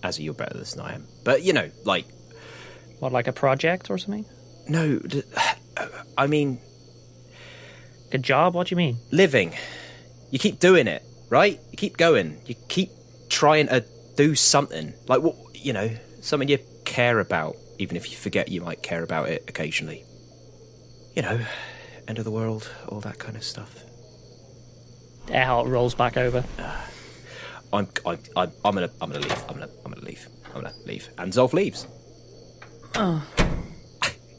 [SPEAKER 2] Azu's better than I am. But, you know, like,
[SPEAKER 1] What, like a project or something?
[SPEAKER 2] no, I mean,
[SPEAKER 1] A job? What do you mean?
[SPEAKER 2] living. You keep doing it, right? You keep going. You keep trying to do something. Like, what, you know, something you care about, even if you forget you might care about it occasionally. You know, end of the world, all that kind of stuff.
[SPEAKER 1] Earhart rolls back over.
[SPEAKER 2] I'm, I'm, I'm, I'm gonna, I'm gonna leave. I'm gonna, I'm gonna leave. I'm gonna leave. And Zolf leaves. Oh.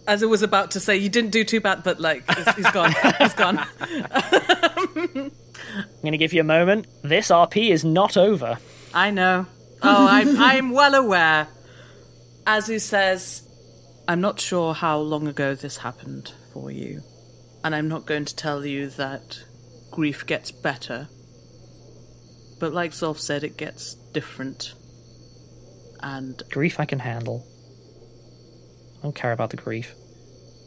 [SPEAKER 5] As I was about to say, you didn't do too bad, but like, he's, he's gone. he's gone.
[SPEAKER 1] I'm going to give you a moment. This RP is not over.
[SPEAKER 5] I know. Oh, I'm, I'm well aware. Azu says, I'm not sure how long ago this happened for you, and I'm not going to tell you that grief gets better. But like Zolf said, it gets different. And
[SPEAKER 1] Grief I can handle. I don't care about the grief.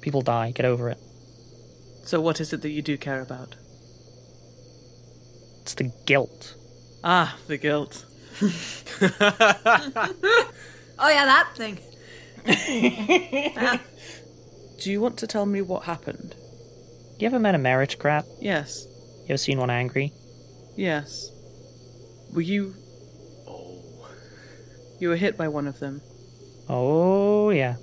[SPEAKER 1] People die. Get over it.
[SPEAKER 5] so, what is it that you do care about?
[SPEAKER 1] It's the guilt.
[SPEAKER 5] Ah, the guilt.
[SPEAKER 4] Oh yeah, that thing.
[SPEAKER 5] Do you want to tell me what happened?
[SPEAKER 1] You ever met a meritocrat?
[SPEAKER 5] Yes.
[SPEAKER 1] You ever seen one angry?
[SPEAKER 5] Yes. Were you. You were hit by one of them.
[SPEAKER 1] Oh, yeah.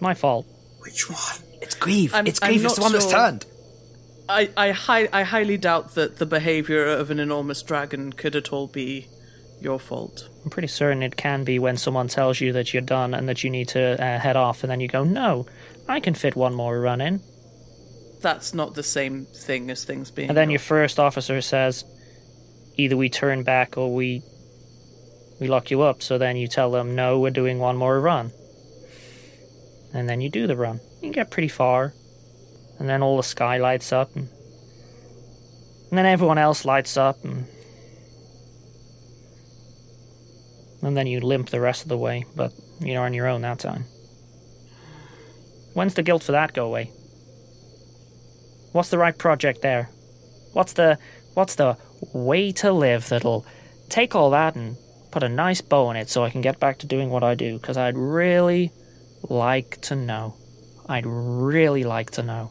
[SPEAKER 1] My fault.
[SPEAKER 6] Which one?
[SPEAKER 2] It's grief.
[SPEAKER 5] I'm-
[SPEAKER 2] it's
[SPEAKER 5] I'm
[SPEAKER 2] grief. It's the one that's turned.
[SPEAKER 5] I, I, hi- I highly doubt that the behavior of an enormous dragon could at all be your fault.
[SPEAKER 1] I'm pretty certain it can be when someone tells you that you're done and that you need to uh, head off, and then you go, no, I can fit one more run in.
[SPEAKER 5] that's not the same thing as things being.
[SPEAKER 1] And then your first officer says, either we turn back or we we lock you up. So then you tell them, no, we're doing one more run. And then you do the run. You get pretty far. And then all the sky lights up and, and then everyone else lights up and and then you limp the rest of the way, but you're on your own that time. When's the guilt for that go away? What's the right project there? What's the what's the way to live that'll take all that and put a nice bow on it so I can get back to doing what I do? Because I'd really like to know. I'd really like to know.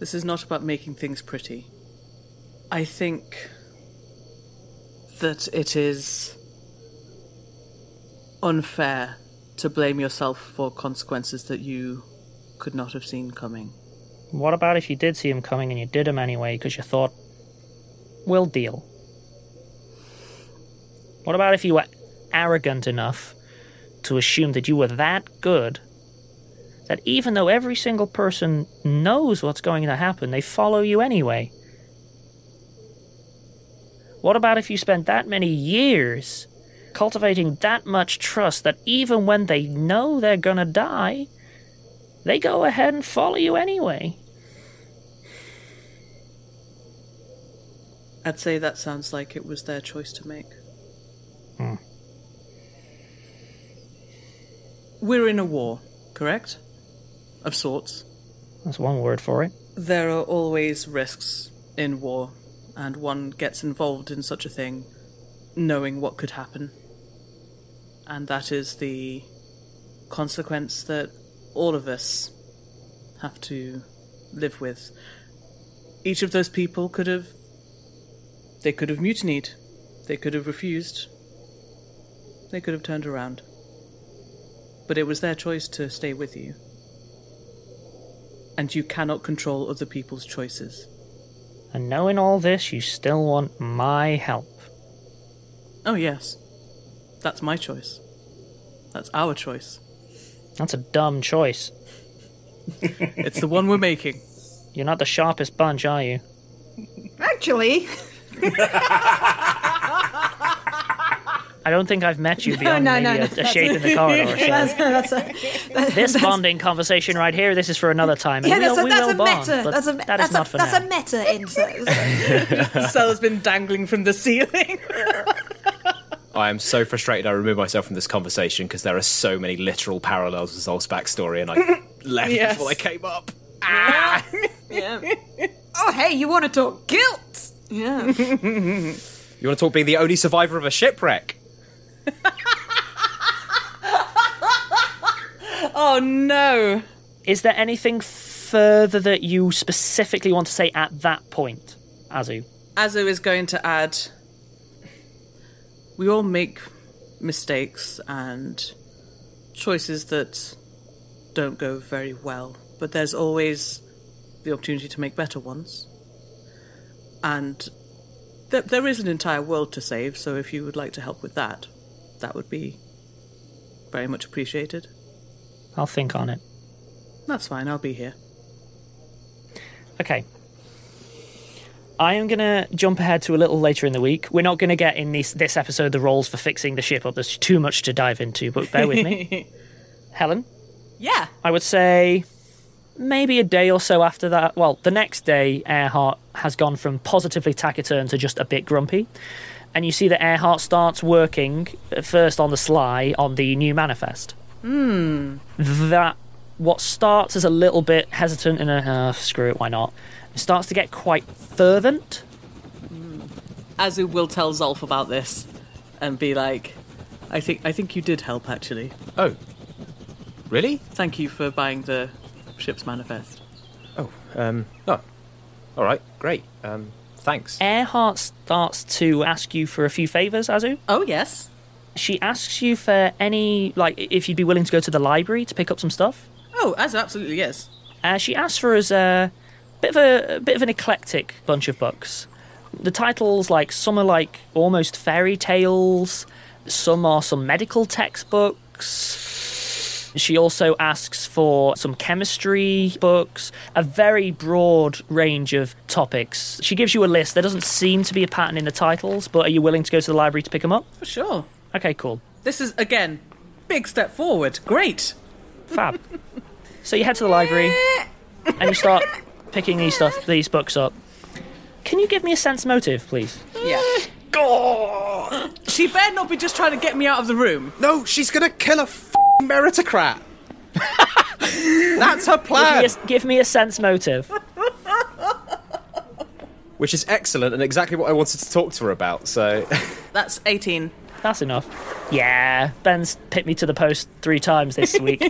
[SPEAKER 5] This is not about making things pretty. I think that it is unfair to blame yourself for consequences that you could not have seen coming.
[SPEAKER 1] What about if you did see him coming and you did him anyway because you thought, we'll deal? What about if you were arrogant enough to assume that you were that good that even though every single person knows what's going to happen, they follow you anyway? What about if you spent that many years cultivating that much trust that even when they know they're gonna die, they go ahead and follow you anyway?
[SPEAKER 5] I'd say that sounds like it was their choice to make. We're in a war, correct? Of sorts.
[SPEAKER 1] That's one word for it.
[SPEAKER 5] There are always risks in war, and one gets involved in such a thing knowing what could happen. And that is the consequence that all of us have to live with. Each of those people could have. They could have mutinied. They could have refused. They could have turned around. But it was their choice to stay with you. And you cannot control other people's choices.
[SPEAKER 1] And knowing all this, you still want my help.
[SPEAKER 5] Oh, yes. That's my choice. That's our choice.
[SPEAKER 1] That's a dumb choice.
[SPEAKER 5] It's the one we're making.
[SPEAKER 1] You're not the sharpest bunch, are you?
[SPEAKER 4] Actually,
[SPEAKER 1] I don't think I've met you beyond
[SPEAKER 4] no,
[SPEAKER 1] maybe
[SPEAKER 4] no,
[SPEAKER 1] a,
[SPEAKER 4] no,
[SPEAKER 1] a shape in the corridor. So.
[SPEAKER 4] that's, that's a,
[SPEAKER 1] this bonding conversation right here, this is for another time. And
[SPEAKER 4] yeah, that's
[SPEAKER 1] we'll,
[SPEAKER 4] a,
[SPEAKER 1] we
[SPEAKER 4] that's
[SPEAKER 1] will
[SPEAKER 4] a
[SPEAKER 1] bond,
[SPEAKER 4] meta.
[SPEAKER 1] but
[SPEAKER 4] That's a
[SPEAKER 1] that is
[SPEAKER 4] that's
[SPEAKER 1] not
[SPEAKER 4] a,
[SPEAKER 1] for
[SPEAKER 4] that's
[SPEAKER 1] now.
[SPEAKER 4] a meta insert.
[SPEAKER 5] Cel's been dangling from the ceiling.
[SPEAKER 2] I am so frustrated I removed myself from this conversation because there are so many literal parallels with Zolf's backstory and I left
[SPEAKER 5] Yes.
[SPEAKER 2] before they came up.
[SPEAKER 4] Ah, yeah. Oh, hey, you want to talk guilt? Yeah.
[SPEAKER 2] You want to talk being the only survivor of a shipwreck?
[SPEAKER 5] oh no.
[SPEAKER 1] Is there anything further that you specifically want to say at that point, Azu?
[SPEAKER 5] Azu is going to add we all make mistakes and choices that don't go very well, but there's always the opportunity to make better ones. And th- there is an entire world to save, so if you would like to help with that, that would be very much appreciated.
[SPEAKER 1] I'll think on it.
[SPEAKER 5] That's fine, I'll be here.
[SPEAKER 1] Okay. I am going to jump ahead to a little later in the week. We're not going to get in this, this episode the roles for fixing the ship up. There's too much to dive into, but bear with me. Helen,
[SPEAKER 5] Yeah.
[SPEAKER 1] I would say maybe a day or so after that. Well, the next day, Earhart has gone from positively taciturn to just a bit grumpy. And you see that Earhart starts working first on the sly on the new manifest. Hmm. That what starts as a little bit hesitant and a, uh, screw it, why not? It starts to get quite fervent.
[SPEAKER 5] Azu will tell Zolf about this and be like, I think I think you did help actually.
[SPEAKER 2] Oh. Really?
[SPEAKER 5] Thank you for buying the ship's manifest.
[SPEAKER 2] Oh, um, oh. All right, great. Um, thanks.
[SPEAKER 1] Earhart starts to ask you for a few favors, Azu.
[SPEAKER 5] Oh yes.
[SPEAKER 1] She asks you for any, like, if you'd be willing to go to the library to pick up some stuff.
[SPEAKER 5] Oh, Azu absolutely yes.
[SPEAKER 1] Uh, she asks for us a bit of a, a bit of an eclectic bunch of books. The titles, like some are like almost fairy tales, some are some medical textbooks. She also asks for some chemistry books, a very broad range of topics. She gives you a list. There doesn't seem to be a pattern in the titles, but are you willing to go to the library to pick them up?
[SPEAKER 5] For sure.
[SPEAKER 1] Okay, cool.
[SPEAKER 5] This is, again, big step forward. Great.
[SPEAKER 1] Fab. so you head to the library and you start picking these stuff, these books up. Can you give me a sense motive, please?
[SPEAKER 5] Yeah. She better not be just trying to get me out of the room.
[SPEAKER 2] No, she's gonna kill a f- meritocrat. That's her
[SPEAKER 1] Give me,
[SPEAKER 2] plan.
[SPEAKER 1] a, give me a sense motive.
[SPEAKER 2] Which is excellent and exactly what I wanted to talk to her about. So,
[SPEAKER 5] That's 18.
[SPEAKER 1] That's enough. Yeah, Ben's picked me to the post three times this week.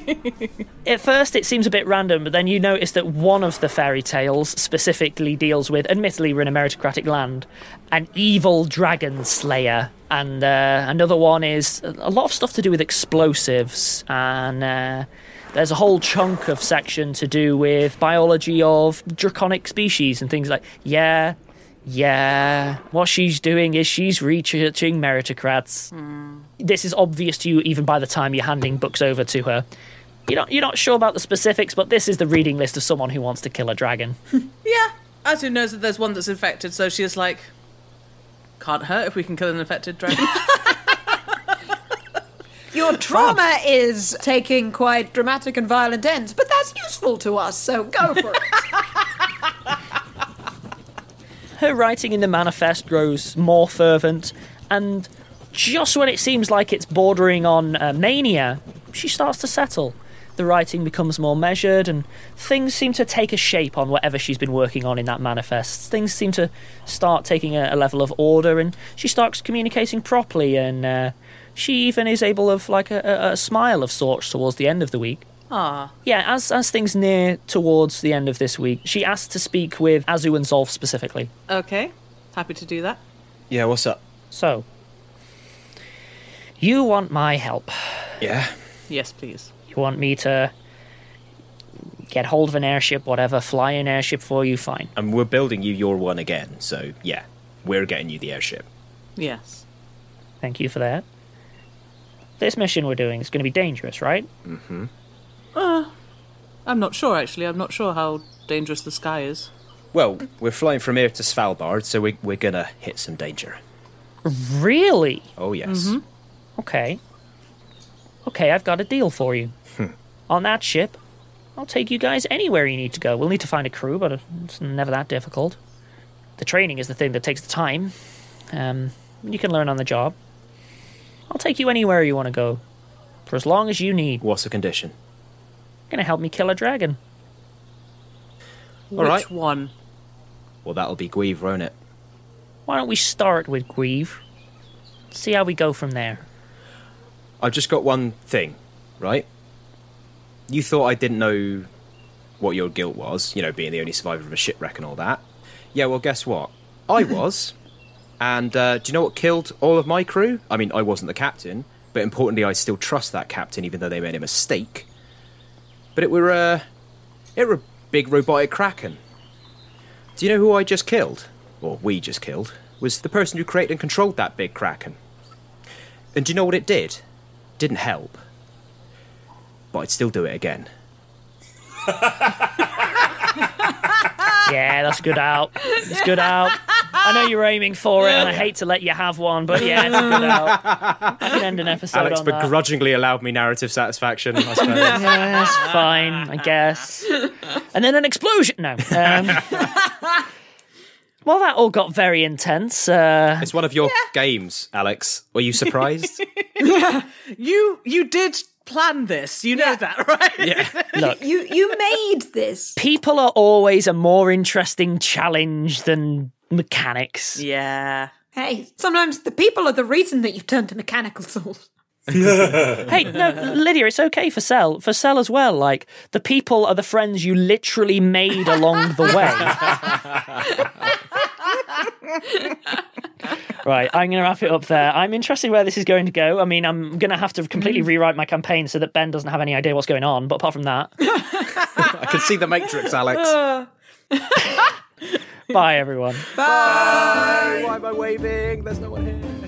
[SPEAKER 1] At first, it seems a bit random, but then you notice that one of the fairy tales specifically deals with, admittedly, we're in a meritocratic land, an evil dragon slayer. And uh, another one is a lot of stuff to do with explosives. And uh, there's a whole chunk of section to do with biology of draconic species and things like, yeah, yeah, what she's doing is she's researching meritocrats. This is obvious to you even by the time you're handing books over to her. You're not, you're not sure about the specifics, but this is the reading list of someone who wants to kill a dragon.
[SPEAKER 5] Yeah. Azu knows that there's one that's infected, so she's like, can't hurt if we can kill an infected dragon.
[SPEAKER 4] Your trauma is taking quite dramatic and violent ends, but that's useful to us, so go for it.
[SPEAKER 1] Her writing in the manifest grows more fervent, and just when it seems like it's bordering on uh, mania, she starts to settle. The writing becomes more measured, and things seem to take a shape on whatever she's been working on in that manifest. Things seem to start taking a, a level of order, and she starts communicating properly, and uh, she even is able of like a, a, a smile of sorts towards the end of the week.
[SPEAKER 5] Ah.
[SPEAKER 1] Yeah, as as things near towards the end of this week, she asked to speak with Azu and Zolf specifically.
[SPEAKER 5] Okay. Happy to do that.
[SPEAKER 2] yeah, what's up?
[SPEAKER 1] So, you want my help.
[SPEAKER 2] Yeah.
[SPEAKER 5] Yes, please.
[SPEAKER 1] You want me to get hold of an airship, whatever, fly an airship for you, fine.
[SPEAKER 2] And we're building you your one again. So, yeah, we're getting you the airship.
[SPEAKER 5] Yes.
[SPEAKER 1] Thank you for that. This mission we're doing is going to be dangerous, right? Mm hmm.
[SPEAKER 5] Uh, I'm not sure, actually. I'm not sure how dangerous the sky is.
[SPEAKER 2] Well, we're flying from here to Svalbard, so we, we're gonna hit some danger.
[SPEAKER 1] Really?
[SPEAKER 2] Oh, yes.
[SPEAKER 1] Okay. Okay, I've got a deal for you. On that ship, I'll take you guys anywhere you need to go. We'll need to find a crew, but it's never that difficult. The training is the thing that takes the time. Um, you can learn on the job. I'll take you anywhere you want to go, for as long as you need.
[SPEAKER 2] What's the condition?
[SPEAKER 1] You're gonna help me kill a dragon.
[SPEAKER 2] All
[SPEAKER 5] Which
[SPEAKER 2] right.
[SPEAKER 5] one?
[SPEAKER 2] Well, that'll be Guivre, won't it?
[SPEAKER 1] Why don't we start with Grieve? See how we go from there.
[SPEAKER 2] I've just got one thing, right? You thought I didn't know what your guilt was, you know, being the only survivor of a shipwreck and all that. Yeah, well, guess what? I was. and uh, do you know what killed all of my crew? I mean, I wasn't the captain, but importantly, I still trust that captain, even though they made a mistake. But it were, uh, it were a big robotic kraken. Do you know who I just killed? Or we just killed? Was the person who created and controlled that big kraken. And do you know what it did? Didn't help. But I'd still do it again.
[SPEAKER 1] Yeah, that's good out. It's good out. I know you're aiming for it, and I hate to let you have one, but yeah, it's good out. I can end an episode
[SPEAKER 2] Alex
[SPEAKER 1] on that.
[SPEAKER 2] begrudgingly allowed me narrative satisfaction, I suppose.
[SPEAKER 1] Yeah, that's fine, I guess. And then an explosion. No. Um, well, that all got very intense. Uh,
[SPEAKER 2] it's one of your games, Alex. Were you surprised?
[SPEAKER 5] You you did plan this. You know that, right?
[SPEAKER 2] yeah.
[SPEAKER 1] look,
[SPEAKER 4] you you made this.
[SPEAKER 1] people are always a more interesting challenge than mechanics.
[SPEAKER 5] Yeah.
[SPEAKER 4] Hey, sometimes the people are the reason that you've turned to mechanical tools.
[SPEAKER 1] Hey, no, Lydia, it's okay for Cel. For Cel as well. Like, the people are the friends you literally made along the way. Right, I'm going to wrap it up there. I'm interested where this is going to go. I mean, I'm going to have to completely mm. rewrite my campaign so that Ben doesn't have any idea what's going on. But apart from that,
[SPEAKER 2] I can see the Matrix, Alex.
[SPEAKER 1] bye, everyone.
[SPEAKER 2] Bye why am I waving? There's no one here.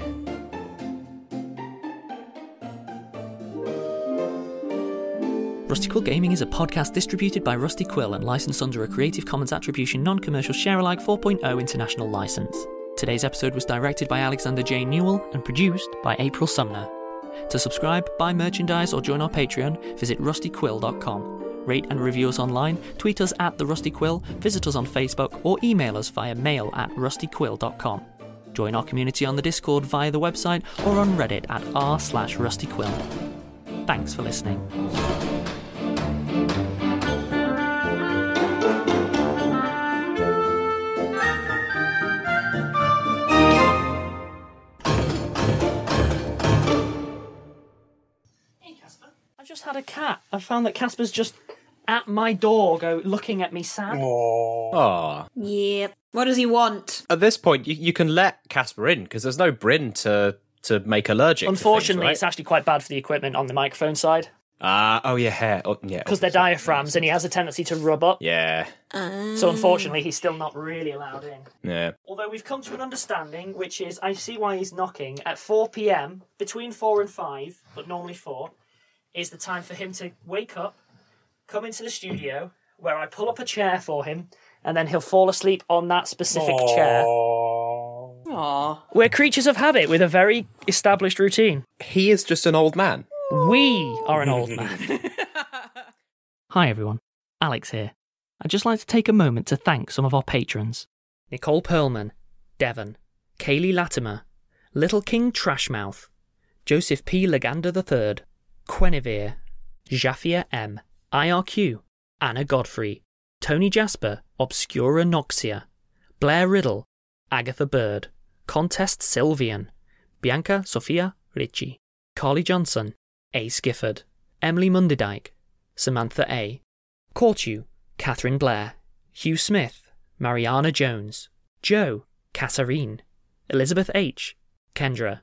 [SPEAKER 1] Rusty Quill Gaming is a podcast distributed by Rusty Quill and licensed under a Creative Commons Attribution Non Commercial Sharealike 4.0 international license. Today's episode was directed by Alexander J. Newall and produced by April Sumner. To subscribe, buy merchandise, or join our Patreon, visit rustyquill.com. Rate and review us online, tweet us at The Rusty Quill, visit us on Facebook, or email us via mail at rustyquill.com. Join our community on the Discord via the website or on Reddit at r slash rustyquill. Thanks for listening. Just had a cat. I found that Casper's just at my door, go looking at me sad.
[SPEAKER 2] Aw.
[SPEAKER 4] Yep. What does he want?
[SPEAKER 2] At this point, you, you can let Casper in because there's no Bryn to to make allergic. to
[SPEAKER 1] Unfortunately,
[SPEAKER 2] things,
[SPEAKER 1] it's actually quite bad for the equipment on the microphone side
[SPEAKER 2] Ah, oh yeah, hair. Oh, yeah,
[SPEAKER 1] because they're diaphragms and he has a tendency to rub up.
[SPEAKER 2] yeah,
[SPEAKER 1] So unfortunately, he's still not really allowed in.
[SPEAKER 2] yeah.
[SPEAKER 1] Although we've come to an understanding, which is I see why he's knocking at 4 p.m. between 4 and 5, but normally 4, is the time for him to wake up, come into the studio, where I pull up a chair for him, and then he'll fall asleep on that specific chair.
[SPEAKER 5] Aw.
[SPEAKER 1] We're creatures of habit with a very established routine.
[SPEAKER 2] He is just an old man.
[SPEAKER 1] We are an old man. Hi, everyone. Alex here. I'd just like to take a moment to thank some of our patrons Nicole Perlman, Devon, Cayleigh Latimer, Little King Trashmouth, Joseph P. Legander III, Qwenivere, Zsófia M., IRQ, Anna Godfrey, Tony Jasper, Obscura Noxia, Blair Riddle, Agatha Bird, Contest Sylveon, Bianca Sofia Ricci, Carly Johnson, Ace Gifford, Emily Mundidyke, Samantha A. Cortue, Kathryn Blair, Hugh Smith, Marianna Jones, Jo, Katharine, Elizabeth H., Kendra,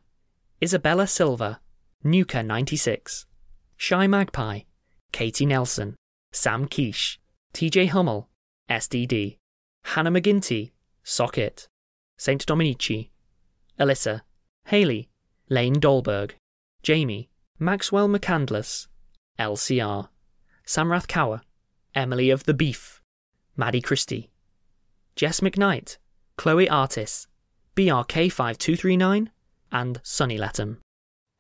[SPEAKER 1] Isabella Silva, Nuka 96, Shy Magpie, Katie Nelson, Sam Quiche, TJ Hummel, SDD, Hannah McGinty, Socket, Saint Dominicci, Elyssa, Haley, Lane Dolberg, Jamie, Maxwell McCandless, LCR, Samrath Kaur, Emily of the Beef, Maddie Christie, Jess McKnight, Chloe Artice, BRK5239, and Sunny Letom.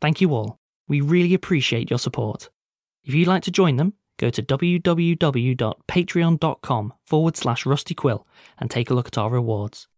[SPEAKER 1] Thank you all. We really appreciate your support. If you'd like to join them, go to www.patreon.com forward slash rustyquill and take a look at our rewards.